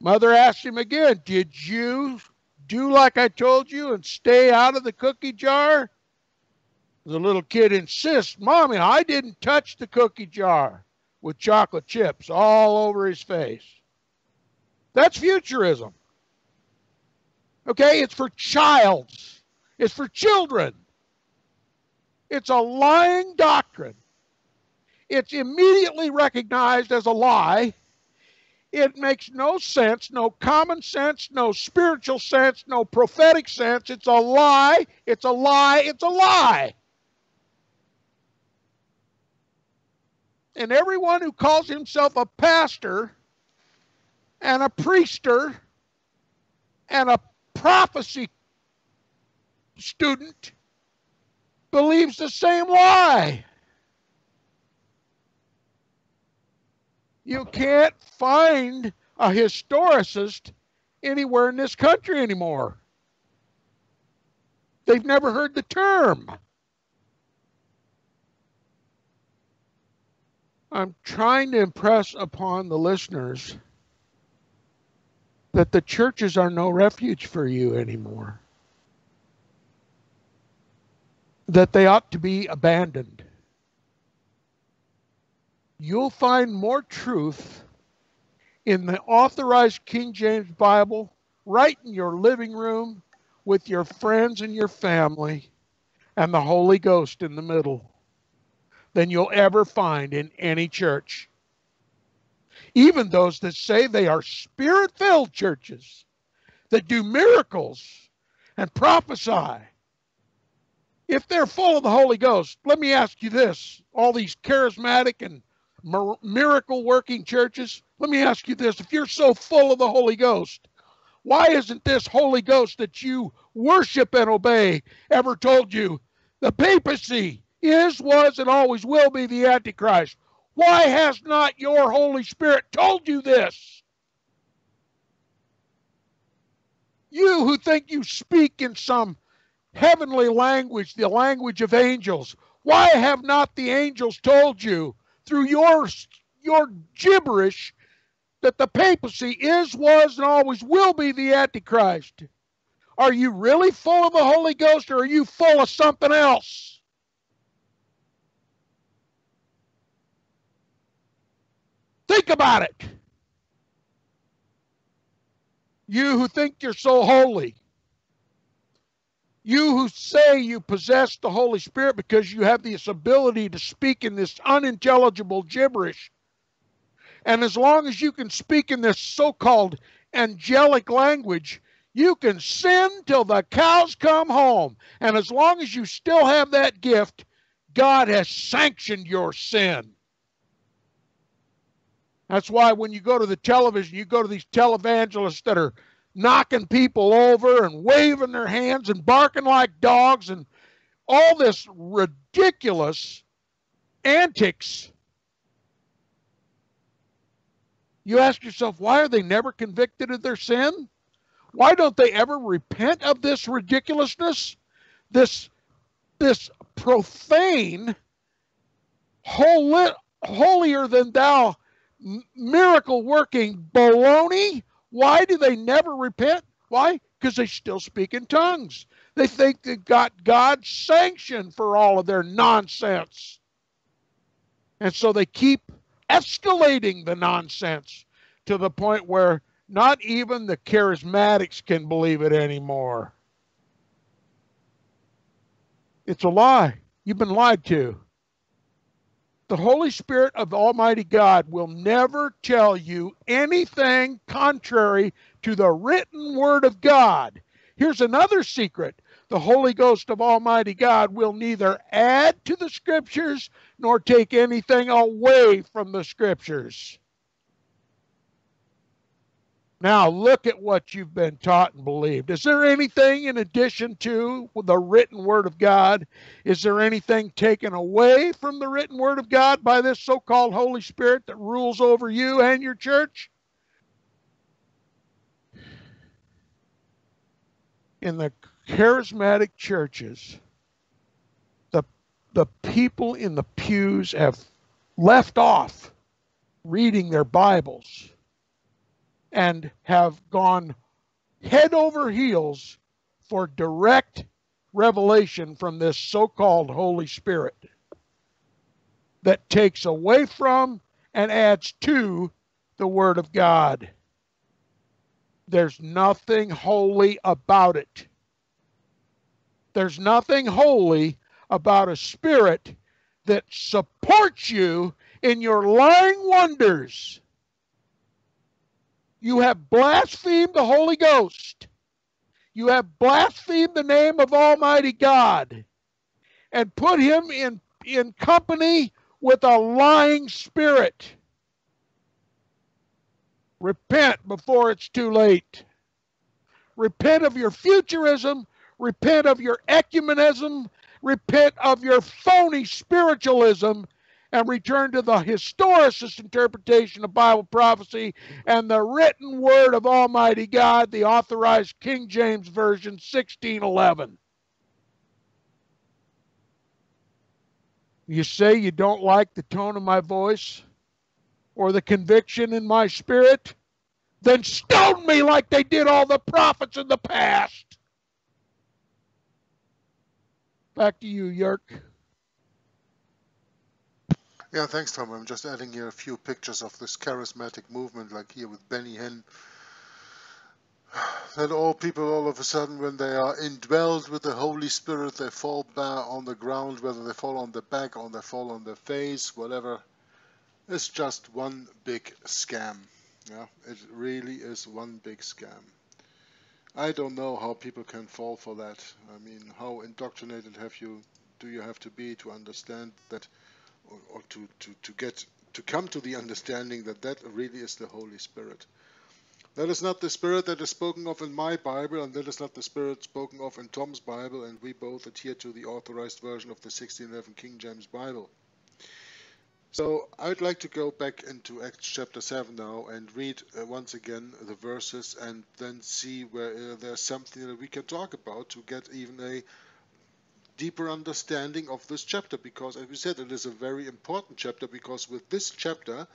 Mother asks him again, Did you do like I told you and stay out of the cookie jar? The little kid insists, Mommy, I didn't touch the cookie jar with chocolate chips all over his face. That's futurism. Okay, it's for childs, it's for children. It's a lying doctrine. It's immediately recognized as a lie. It makes no sense, no common sense, no spiritual sense, no prophetic sense. It's a lie. It's a lie. It's a lie. And everyone who calls himself a pastor and a priester and a prophecy student believes the same lie. You can't find a historicist anywhere in this country anymore. They've never heard the term. I'm trying to impress upon the listeners that the churches are no refuge for you anymore. That they ought to be abandoned. You'll find more truth in the authorized King James Bible right in your living room with your friends and your family and the Holy Ghost in the middle than you'll ever find in any church. Even those that say they are spirit filled churches that do miracles and prophesy. If they're full of the Holy Ghost, let me ask you this all these charismatic and miracle working churches, let me ask you this if you're so full of the Holy Ghost, why isn't this Holy Ghost that you worship and obey ever told you the papacy is, was, and always will be the Antichrist? Why has not your Holy Spirit told you this? You who think you speak in some heavenly language, the language of angels, why have not the angels told you through your your gibberish that the papacy is, was, and always will be the Antichrist? Are you really full of the Holy Ghost or are you full of something else? Think about it. You who think you're so holy. You who say you possess the Holy Spirit because you have this ability to speak in this unintelligible gibberish. And as long as you can speak in this so called angelic language, you can sin till the cows come home. And as long as you still have that gift, God has sanctioned your sin. That's why when you go to the television, you go to these televangelists that are knocking people over and waving their hands and barking like dogs and all this ridiculous antics. You ask yourself, why are they never convicted of their sin? Why don't they ever repent of this ridiculousness? This this profane, holier than thou, miracle working baloney why do they never repent? Why? Because they still speak in tongues. They think they've got God's sanction for all of their nonsense. And so they keep escalating the nonsense to the point where not even the charismatics can believe it anymore. It's a lie. You've been lied to. The Holy Spirit of Almighty God will never tell you anything contrary to the written Word of God. Here's another secret the Holy Ghost of Almighty God will neither add to the Scriptures nor take anything away from the Scriptures. Now look at what you've been taught and believed. Is there anything in addition to the written word of God? Is there anything taken away from the written word of God by this so called Holy Spirit that rules over you and your church? In the charismatic churches, the, the people in the pews have left off reading their Bibles and have gone head over heels for direct revelation from this so called Holy Spirit that takes away from and adds to the Word of God. There's nothing holy about it. There's nothing holy about a spirit that supports you in your lying wonders you have blasphemed the Holy Ghost. You have blasphemed the name of Almighty God and put him in, in company with a lying spirit. Repent before it's too late. Repent of your futurism. Repent of your ecumenism. Repent of your phony spiritualism and return to the historicist interpretation of Bible prophecy and the written word of Almighty God, the authorized King James Version 1611. You say you don't like the tone of my voice or the conviction in my spirit? Then stone me like they did all the prophets in the past. Back to you, Jörg. Yeah, thanks, Tom. I'm just adding here a few pictures of this charismatic movement, like here with Benny Hinn. That all people, all of a sudden, when they are indwelled with the Holy Spirit, they fall bare on the ground, whether they fall on their back or they fall on their face, whatever. It's just one big scam. Yeah, it really is one big scam. I don't know how people can fall for that. I mean, how indoctrinated have you do you have to be to understand that or, or to, to, to get to come to the understanding that that really is the Holy Spirit. That is not the spirit that is spoken of in my Bible, and that is not the spirit spoken of in Tom's Bible, and we both adhere to the authorized version of the 1611 King James Bible. So I'd like to go back into Acts chapter 7 now and read uh, once again the verses and then see where uh, there's something that we can talk about to get even a deeper understanding of this chapter because as we said it is a very important chapter because with this chapter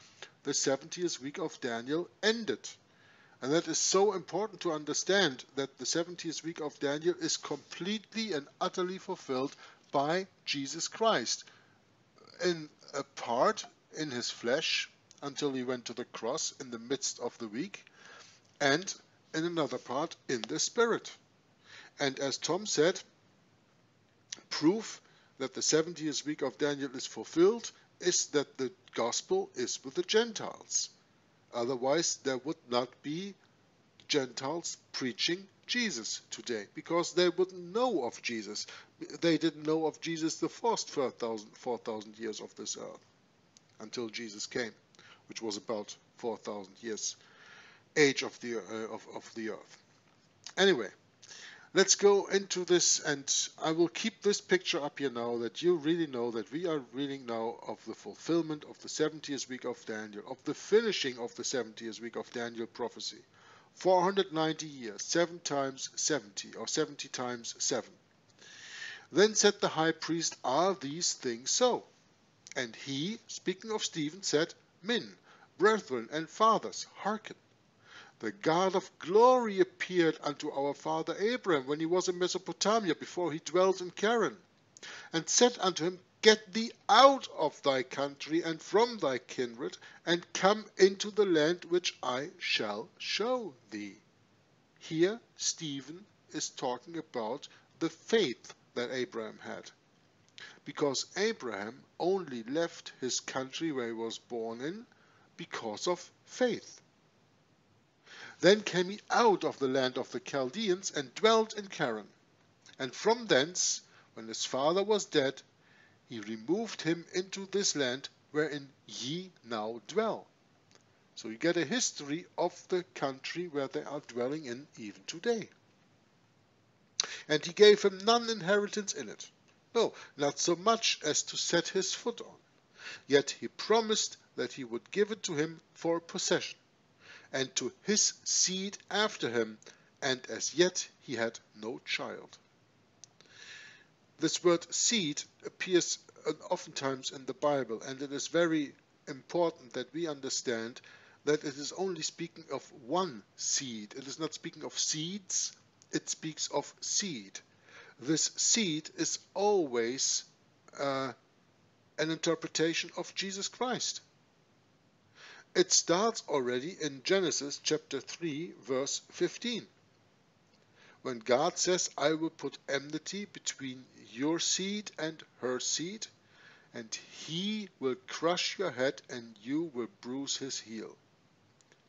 the 70th week of Daniel ended. And that is so important to understand that the 70th week of Daniel is completely and utterly fulfilled by Jesus Christ. In a part in his flesh until he went to the cross in the midst of the week and in another part in the spirit. And as Tom said proof that the 70th week of Daniel is fulfilled is that the gospel is with the Gentiles. Otherwise, there would not be Gentiles preaching Jesus today because they wouldn't know of Jesus. They didn't know of Jesus the first 4,000 years of this earth until Jesus came, which was about 4,000 years age of the, uh, of, of the earth. Anyway, let's go into this and I will keep this picture up here now that you really know that we are reading now of the fulfillment of the 70th week of Daniel, of the finishing of the 70th week of Daniel prophecy. 490 years, 7 times 70, or 70 times 7. Then said the high priest, Are these things so? And he, speaking of Stephen, said, Men, brethren, and fathers, hearken. The God of glory appeared unto our father Abraham when he was in Mesopotamia before he dwelt in Charran, and said unto him, Get thee out of thy country and from thy kindred, and come into the land which I shall show thee. Here Stephen is talking about the faith that Abraham had. Because Abraham only left his country where he was born in because of faith. Then came he out of the land of the Chaldeans and dwelt in Charran. And from thence, when his father was dead, he removed him into this land wherein ye now dwell. So you get a history of the country where they are dwelling in even today. And he gave him none inheritance in it. No, not so much as to set his foot on. Yet he promised that he would give it to him for possession and to his seed after him, and as yet he had no child. This word seed appears oftentimes in the Bible, and it is very important that we understand that it is only speaking of one seed. It is not speaking of seeds, it speaks of seed. This seed is always uh, an interpretation of Jesus Christ. It starts already in Genesis chapter 3 verse 15. When God says, I will put enmity between your seed and her seed, and he will crush your head and you will bruise his heel.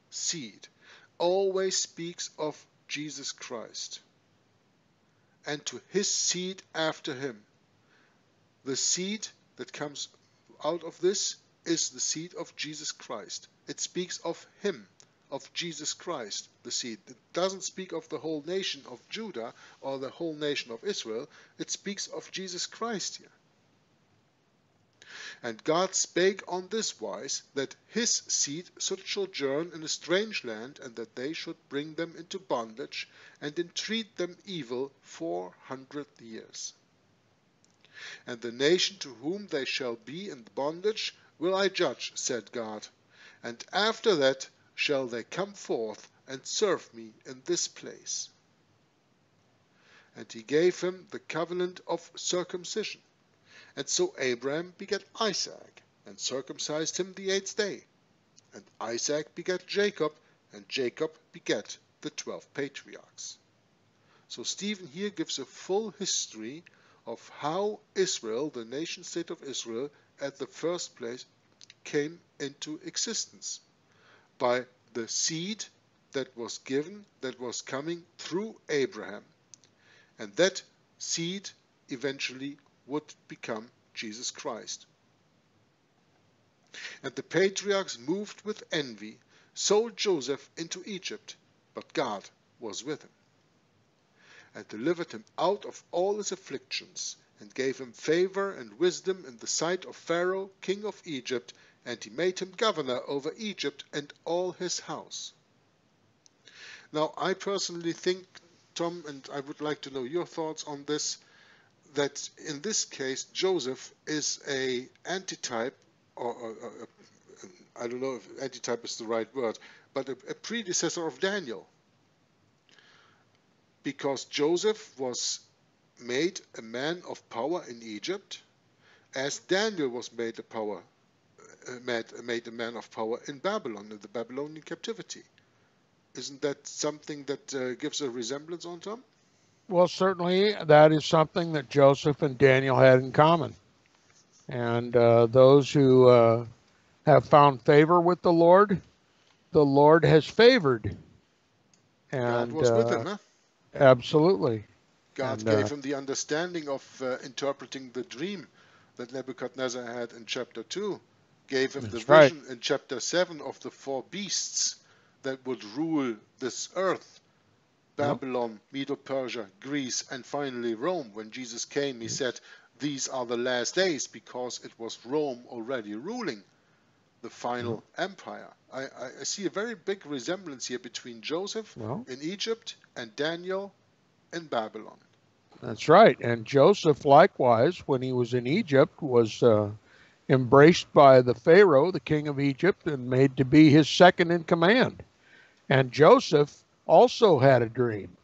Seed always speaks of Jesus Christ and to his seed after him. The seed that comes out of this is the seed of Jesus Christ. It speaks of him, of Jesus Christ, the seed. It doesn't speak of the whole nation of Judah or the whole nation of Israel. It speaks of Jesus Christ here. And God spake on this wise, that his seed should sojourn in a strange land, and that they should bring them into bondage, and entreat them evil four hundred years. And the nation to whom they shall be in bondage will I judge, said God, and after that shall they come forth and serve me in this place. And he gave him the covenant of circumcision. And so Abraham begat Isaac, and circumcised him the eighth day. And Isaac begat Jacob, and Jacob begat the twelve patriarchs. So Stephen here gives a full history of how Israel, the nation state of Israel, at the first place came into existence by the seed that was given, that was coming through Abraham. And that seed eventually would become Jesus Christ. And the patriarchs moved with envy, sold Joseph into Egypt, but God was with him, and delivered him out of all his afflictions, and gave him favor and wisdom in the sight of Pharaoh, king of Egypt, and he made him governor over Egypt and all his house. Now, I personally think, Tom, and I would like to know your thoughts on this, that in this case Joseph is a antitype, or, or, or I don't know if antitype is the right word, but a, a predecessor of Daniel. Because Joseph was made a man of power in Egypt, as Daniel was made a power made, made a man of power in Babylon, in the Babylonian captivity. Isn't that something that uh, gives a resemblance on Tom? well, certainly that is something that Joseph and Daniel had in common. And uh, those who uh, have found favor with the Lord, the Lord has favored. God And was with uh, him, huh? absolutely. God and, gave uh, him the understanding of uh, interpreting the dream that Nebuchadnezzar had in chapter 2, gave him the That's right. vision in chapter 7 of the four beasts that would rule this earth Yep. Babylon, Medo Persia, Greece, and finally Rome. When Jesus came, he said, These are the last days because it was Rome already ruling the final empire. I, I, I see a very big resemblance here between Joseph Well, in Egypt and Daniel in Babylon. That's right. And Joseph, likewise, when he was in Egypt, was uh, embraced by the Pharaoh, the king of Egypt, and made to be his second in command. And Joseph also had a dream,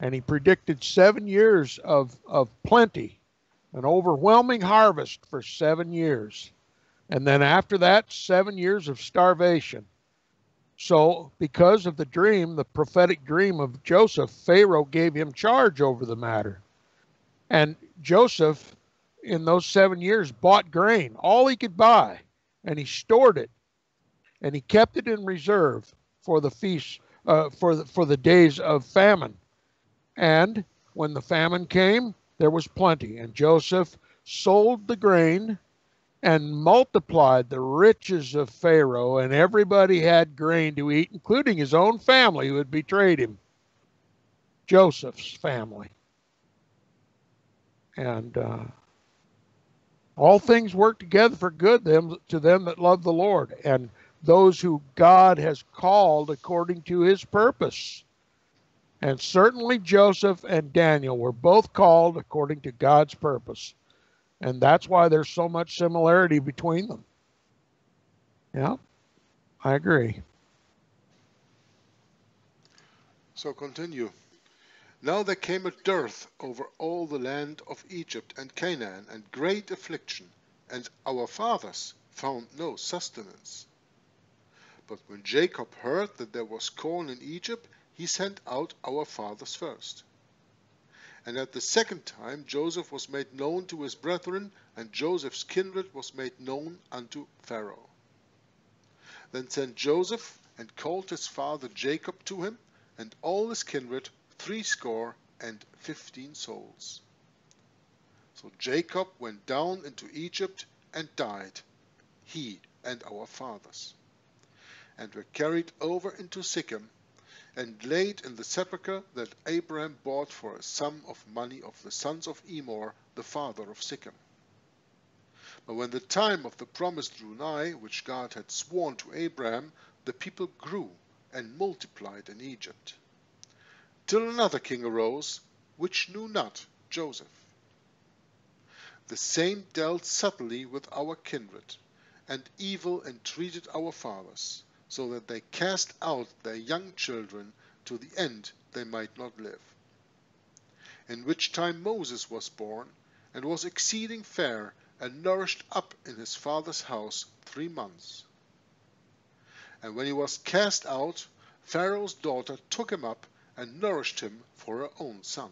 and he predicted seven years of, of plenty, an overwhelming harvest for seven years. And then after that, seven years of starvation. So, because of the dream, the prophetic dream of Joseph, Pharaoh gave him charge over the matter. And Joseph, in those seven years, bought grain, all he could buy, and he stored it, and he kept it in reserve for the feast, uh, for the for the days of famine. And when the famine came, there was plenty, and Joseph sold the grain and multiplied the riches of Pharaoh, and everybody had grain to eat, including his own family who had betrayed him. Joseph's family. And uh, all things work together for good them, to them that love the Lord, and those who God has called according to his purpose. And certainly Joseph and Daniel were both called according to God's purpose. And that's why there's so much similarity between them. Yeah, I agree. So continue. Now there came a dearth over all the land of Egypt and Canaan, and great affliction, and our fathers found no sustenance. But when Jacob heard that there was corn in Egypt, he sent out our fathers first. And at the second time Joseph was made known to his brethren, and Joseph's kindred was made known unto Pharaoh. Then sent Joseph and called his father Jacob to him, and all his kindred, threescore and fifteen souls. So Jacob went down into Egypt and died, he and our fathers, and were carried over into Sychem, and laid in the sepulchre that Abraham bought for a sum of money of the sons of Emmor, the father of Sychem. But when the time of the promise drew nigh, which God had sworn to Abraham, the people grew and multiplied in Egypt. Till another king arose, which knew not Joseph. The same dealt subtly with our kindred, and evil entreated our fathers, so that they cast out their young children to the end they might not live. In which time Moses was born, and was exceeding fair, and nourished up in his father's house three months. And when he was cast out, Pharaoh's daughter took him up and nourished him for her own son.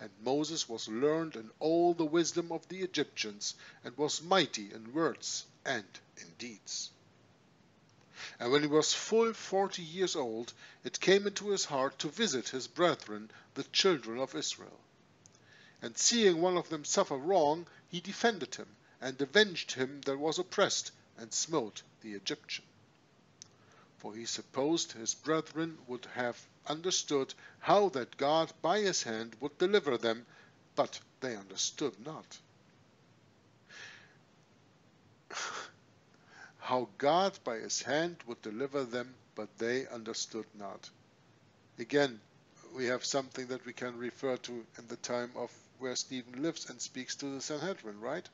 And Moses was learned in all the wisdom of the Egyptians, and was mighty in words and in deeds. And when he was full forty years old, it came into his heart to visit his brethren, the children of Israel. And seeing one of them suffer wrong, he defended him, and avenged him that was oppressed, and smote the Egyptian. For he supposed his brethren would have understood how that God by his hand would deliver them, but they understood not. how God by his hand would deliver them, but they understood not. Again, we have something that we can refer to in the time of where Stephen lives and speaks to the Sanhedrin, right?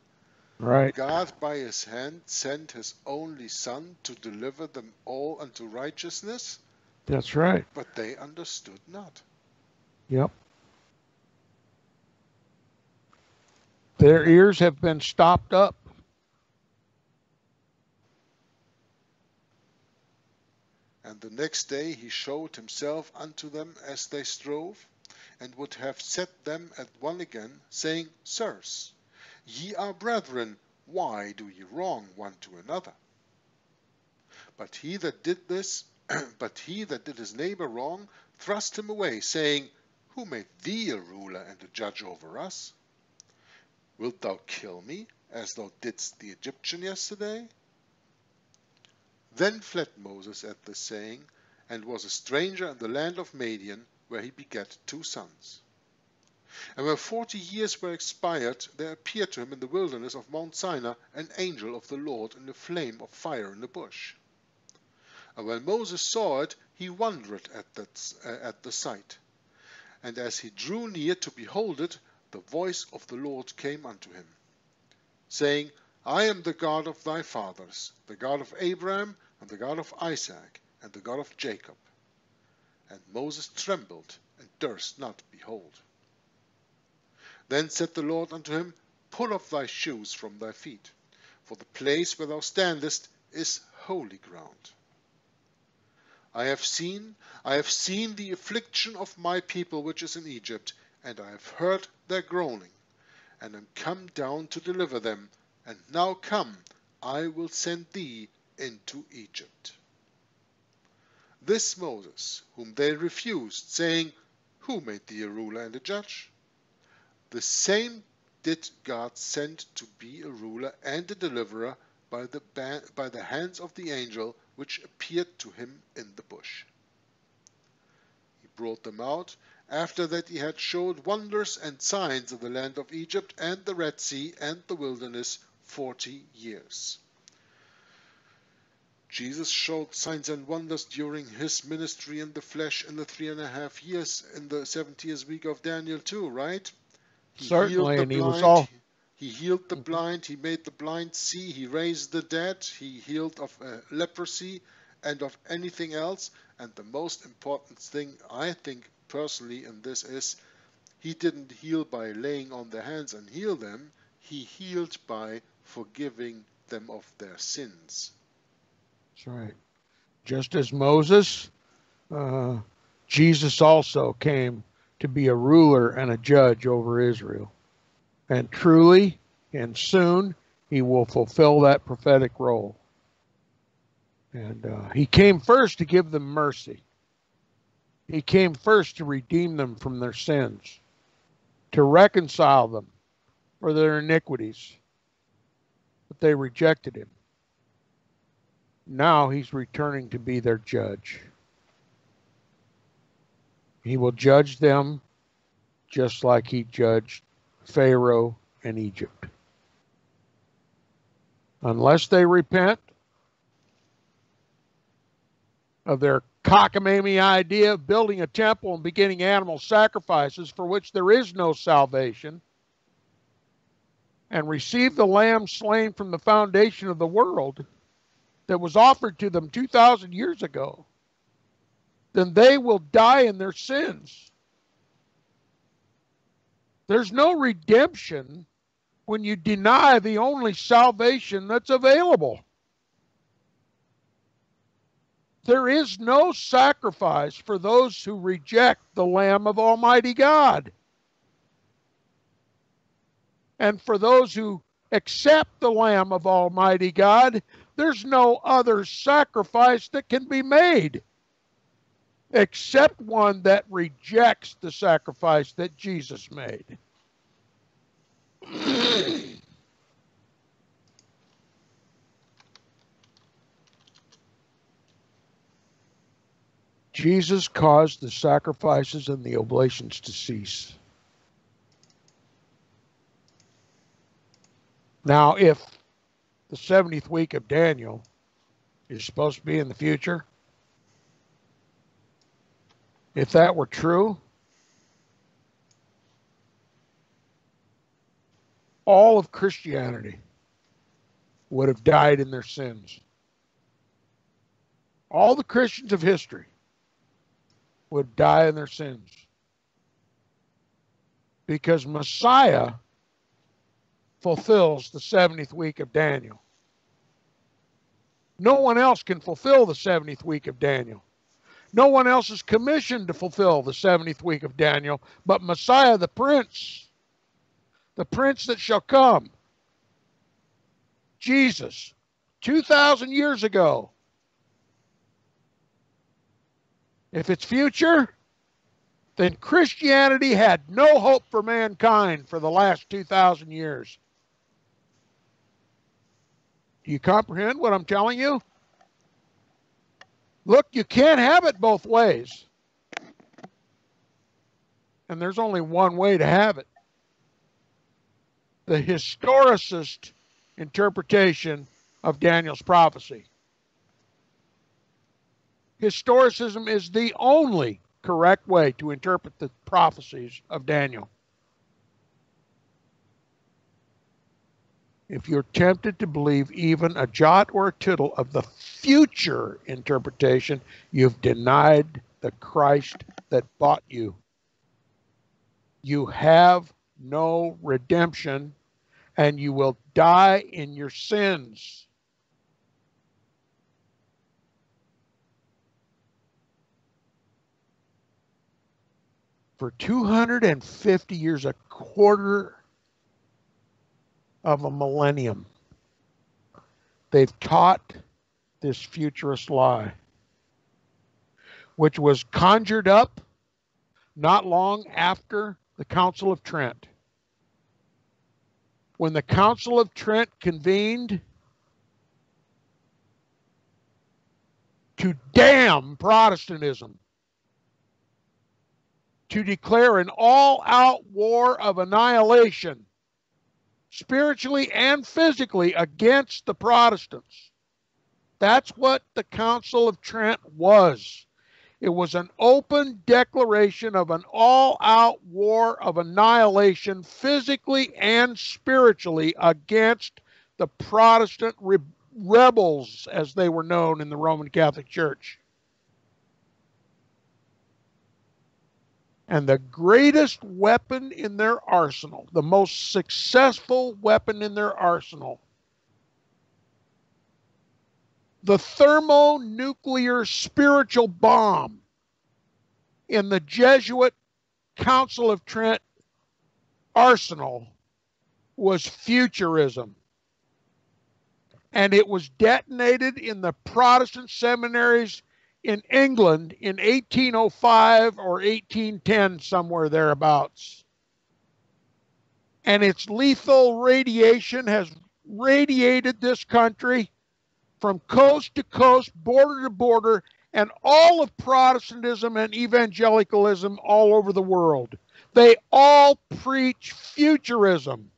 Right. God by his hand sent his only Son to deliver them all unto righteousness, That's right. but they understood not. Yep. Their ears have been stopped up. And the next day he showed himself unto them as they strove, and would have set them at one again, saying, Sirs, ye are brethren, why do ye wrong one to another? But he that did this, but he that did his neighbor wrong, thrust him away, saying, Who made thee a ruler and a judge over us? Wilt thou kill me, as thou didst the Egyptian yesterday? Then fled Moses at this saying, and was a stranger in the land of Madian, where he begat two sons. And when forty years were expired, there appeared to him in the wilderness of Mount Sinai an angel of the Lord in a flame of fire in a bush. And when Moses saw it, he wondered at, that, uh, at the sight. And as he drew near to behold it, the voice of the Lord came unto him, saying, I am the God of thy fathers, the God of Abraham, and the God of Isaac, and the God of Jacob. And Moses trembled, and durst not behold. Then said the Lord unto him, Pull off thy shoes from thy feet, for the place where thou standest is holy ground. I have seen, I have seen the affliction of my people which is in Egypt, and I have heard their groaning, and am come down to deliver them. And now come, I will send thee into Egypt. This Moses, whom they refused, saying, Who made thee a ruler and a judge? The same did God send to be a ruler and a deliverer by the, by the hands of the angel which appeared to him in the bush. He brought them out after that he had showed wonders and signs in the land of Egypt and the Red Sea and the wilderness forty years. Jesus showed signs and wonders during his ministry in the flesh in the three and a half years in the 70th week of Daniel too, right? He Certainly, and he was all. He healed the blind, he made the blind see, he raised the dead, he healed of uh, leprosy and of anything else. And the most important thing, I think personally, in this is he didn't heal by laying on their hands and heal them, he healed by forgiving them of their sins. That's right. Just as Moses, uh, Jesus also came to be a ruler and a judge over Israel. And truly and soon he will fulfill that prophetic role. And uh, he came first to give them mercy. He came first to redeem them from their sins, to reconcile them for their iniquities. But they rejected him. Now he's returning to be their judge. He will judge them just like he judged Pharaoh and Egypt. Unless they repent of their cockamamie idea of building a temple and beginning animal sacrifices for which there is no salvation, and receive the lamb slain from the foundation of the world that was offered to them 2,000 years ago, then they will die in their sins. There's no redemption when you deny the only salvation that's available. There is no sacrifice for those who reject the Lamb of Almighty God. And for those who accept the Lamb of Almighty God, there's no other sacrifice that can be made except one that rejects the sacrifice that Jesus made. Jesus caused the sacrifices and the oblations to cease. Now, if the 70th week of Daniel is supposed to be in the future, if that were true, all of Christianity would have died in their sins. All the Christians of history would die in their sins. Because Messiah fulfills the 70th week of Daniel. No one else can fulfill the 70th week of Daniel. No one else is commissioned to fulfill the 70th week of Daniel, but Messiah the Prince, the Prince that shall come. Jesus, 2,000 years ago. If it's future, then Christianity had no hope for mankind for the last 2,000 years. Do you comprehend what I'm telling you? Look, you can't have it both ways. And there's only one way to have it. The historicist interpretation of Daniel's prophecy. Historicism is the only correct way to interpret the prophecies of Daniel. If you're tempted to believe even a jot or a tittle of the future interpretation, you've denied the Christ that bought you. You have no redemption and you will die in your sins. For 250 years, a quarter of a millennium, they've taught this futurist lie, which was conjured up not long after the Council of Trent. When the Council of Trent convened to damn Protestantism, to declare an all out war of annihilation, spiritually and physically, against the Protestants. That's what the Council of Trent was. It was an open declaration of an all out war of annihilation, physically and spiritually, against the Protestant re- rebels, as they were known in the Roman Catholic Church. And the greatest weapon in their arsenal, the most successful weapon in their arsenal, the thermonuclear spiritual bomb in the Jesuit Council of Trent arsenal was futurism. And it was detonated in the Protestant seminaries in England in 1805 or 1810, somewhere thereabouts. And its lethal radiation has radiated this country from coast to coast, border to border, and all of Protestantism and evangelicalism all over the world. They all preach futurism.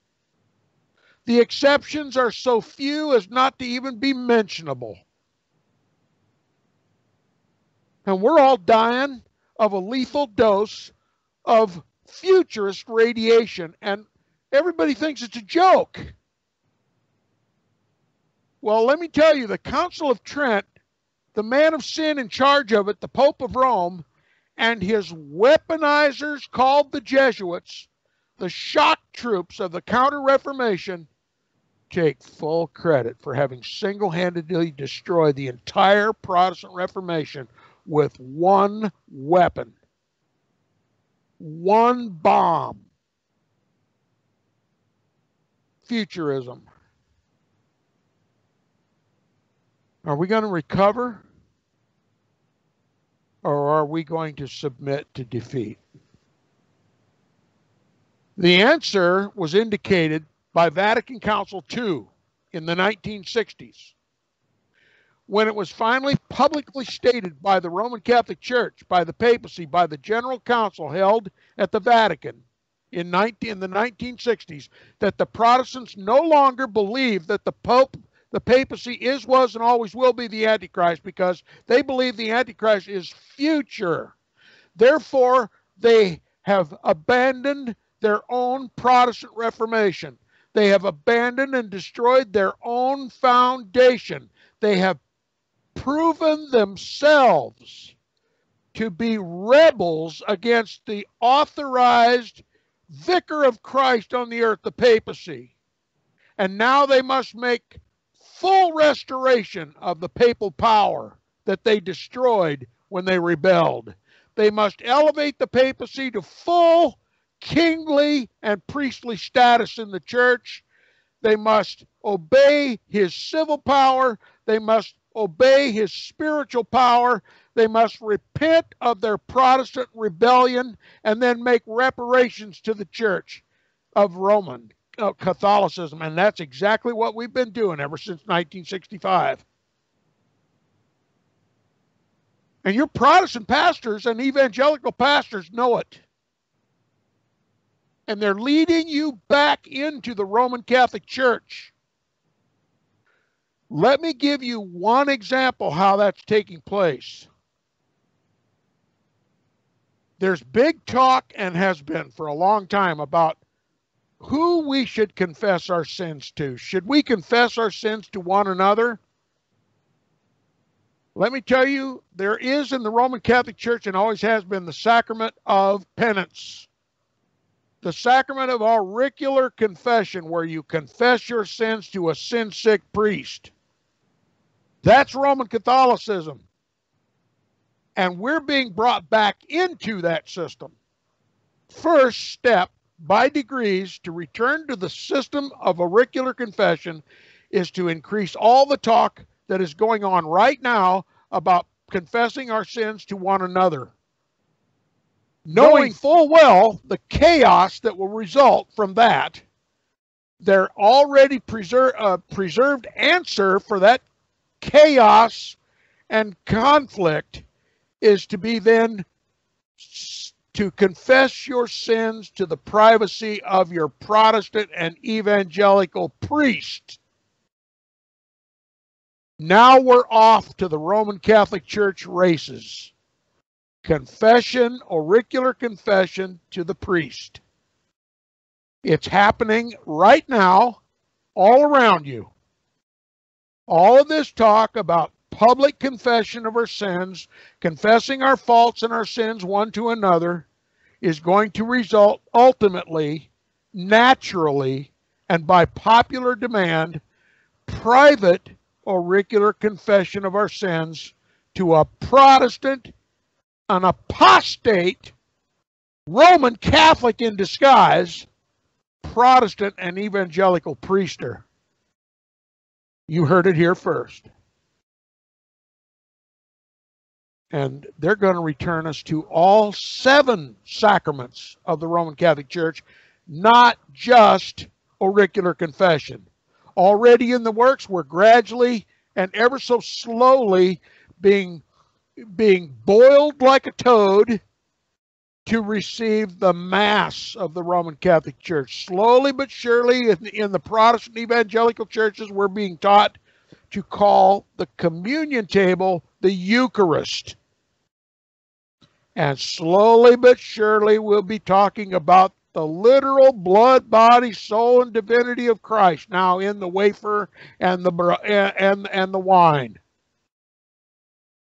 The exceptions are so few as not to even be mentionable. And we're all dying of a lethal dose of futurist radiation, and everybody thinks it's a joke. Well, let me tell you, the Council of Trent, the man of sin in charge of it, the Pope of Rome, and his weaponizers called the Jesuits, the shock troops of the Counter Reformation, take full credit for having single handedly destroyed the entire Protestant Reformation with one weapon, one bomb. Futurism. Are we going to recover? Or are we going to submit to defeat? The answer was indicated by Vatican Council II in the 1960s when it was finally publicly stated by the Roman Catholic Church, by the papacy, by the General Council held at the Vatican in, 19, in the 1960s that the Protestants no longer believe that the Pope the papacy is, was, and always will be the Antichrist because they believe the Antichrist is future. Therefore, they have abandoned their own Protestant Reformation. They have abandoned and destroyed their own foundation. They have proven themselves to be rebels against the authorized vicar of Christ on the earth, the papacy. And now they must make full restoration of the papal power that they destroyed when they rebelled. They must elevate the papacy to full kingly and priestly status in the church. They must obey his civil power. They must obey his spiritual power. They must repent of their Protestant rebellion and then make reparations to the church of Roman uh, Catholicism. And that's exactly what we've been doing ever since 1965. And your Protestant pastors and evangelical pastors know it. And they're leading you back into the Roman Catholic Church. Let me give you one example how that's taking place. There's big talk and has been for a long time about who we should confess our sins to. Should we confess our sins to one another? Let me tell you, there is in the Roman Catholic Church and always has been the sacrament of penance. The sacrament of auricular confession, where you confess your sins to a sin sick priest. That's Roman Catholicism. And we're being brought back into that system. First step by degrees to return to the system of auricular confession is to increase all the talk that is going on right now about confessing our sins to one another. Knowing full well the chaos that will result from that, their already preser- uh, preserved answer for that chaos and conflict is to be then to confess your sins to the privacy of your Protestant and evangelical priest. Now we're off to the Roman Catholic Church races. Confession, auricular confession to the priest. It's happening right now, all around you. All of this talk about public confession of our sins, confessing our faults and our sins one to another, is going to result ultimately, naturally, and by popular demand, private auricular confession of our sins to a Protestant, an apostate, Roman Catholic in disguise, Protestant and evangelical priester. You heard it here first. and they're going to return us to all seven sacraments of the Roman Catholic Church, not just auricular confession. Already in the works, we're gradually and ever so slowly being being boiled like a toad to receive the mass of the Roman Catholic Church. Slowly but surely, in, in the Protestant evangelical churches, we're being taught to call the communion table the Eucharist. And slowly but surely, we'll be talking about the literal blood, body, soul, and divinity of Christ now in the wafer and the and and the wine.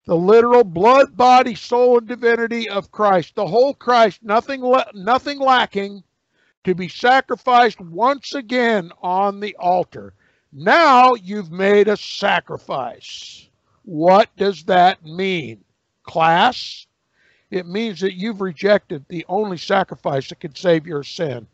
The literal blood, body, soul, and divinity of Christ, the whole Christ, nothing nothing lacking, to be sacrificed once again on the altar. Now you've made a sacrifice. What does that mean? Class, it means that you've rejected the only sacrifice that can save your sin.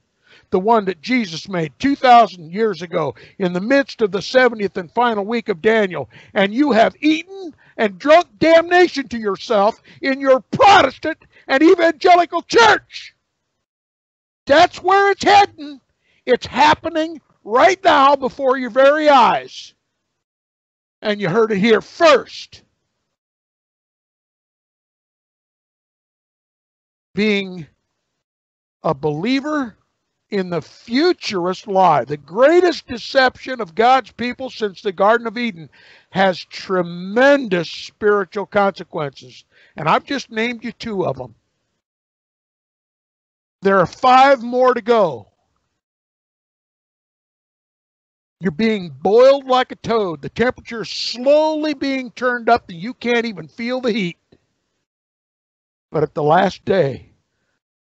The one that Jesus made 2,000 years ago in the midst of the 70th and final week of Daniel. And you have eaten and drunk damnation to yourself in your Protestant and evangelical church. That's where it's heading. It's happening right now before your very eyes. And you heard it here first. Being a believer in the futurist lie, the greatest deception of God's people since the Garden of Eden, has tremendous spiritual consequences. And I've just named you two of them. There are five more to go. You're being boiled like a toad. The temperature is slowly being turned up that you can't even feel the heat. But at the last day,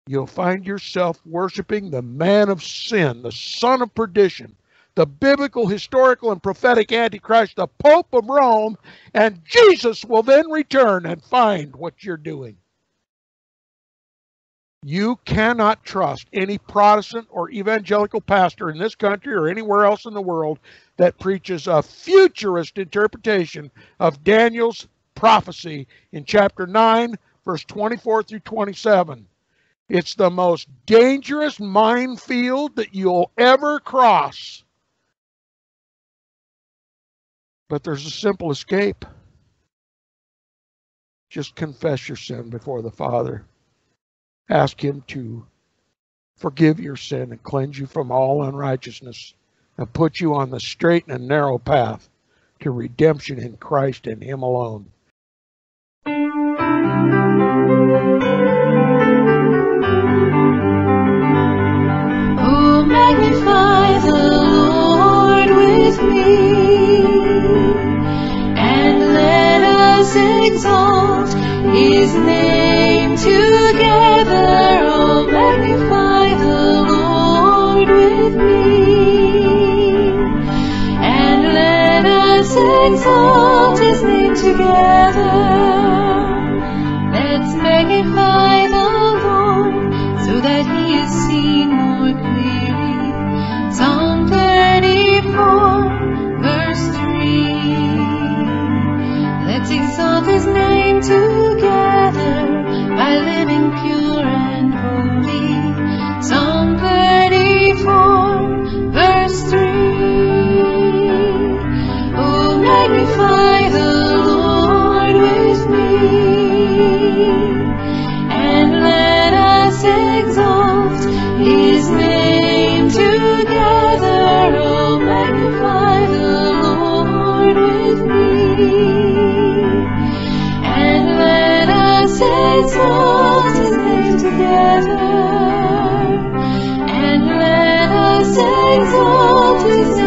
you'll find yourself worshiping the man of sin, the son of perdition, the biblical, historical, and prophetic Antichrist, the Pope of Rome, and Jesus will then return and find what you're doing. You cannot trust any Protestant or evangelical pastor in this country or anywhere else in the world that preaches a futurist interpretation of Daniel's prophecy in chapter 9, verse 24 through 27. It's the most dangerous minefield that you'll ever cross. But there's a simple escape. Just confess your sin before the Father. Ask Him to forgive your sin and cleanse you from all unrighteousness and put you on the straight and narrow path to redemption in Christ and Him alone. Me, and let us exalt His name together. Oh, magnify the Lord with me, and let us exalt His name together. Let's magnify the Lord so that He is 4, verse 3. Let's exalt his name together by living pure and holy. Psalm 34, verse 3. Oh, magnify the Lord with me, and let us exalt his name. together and let us exalt his name.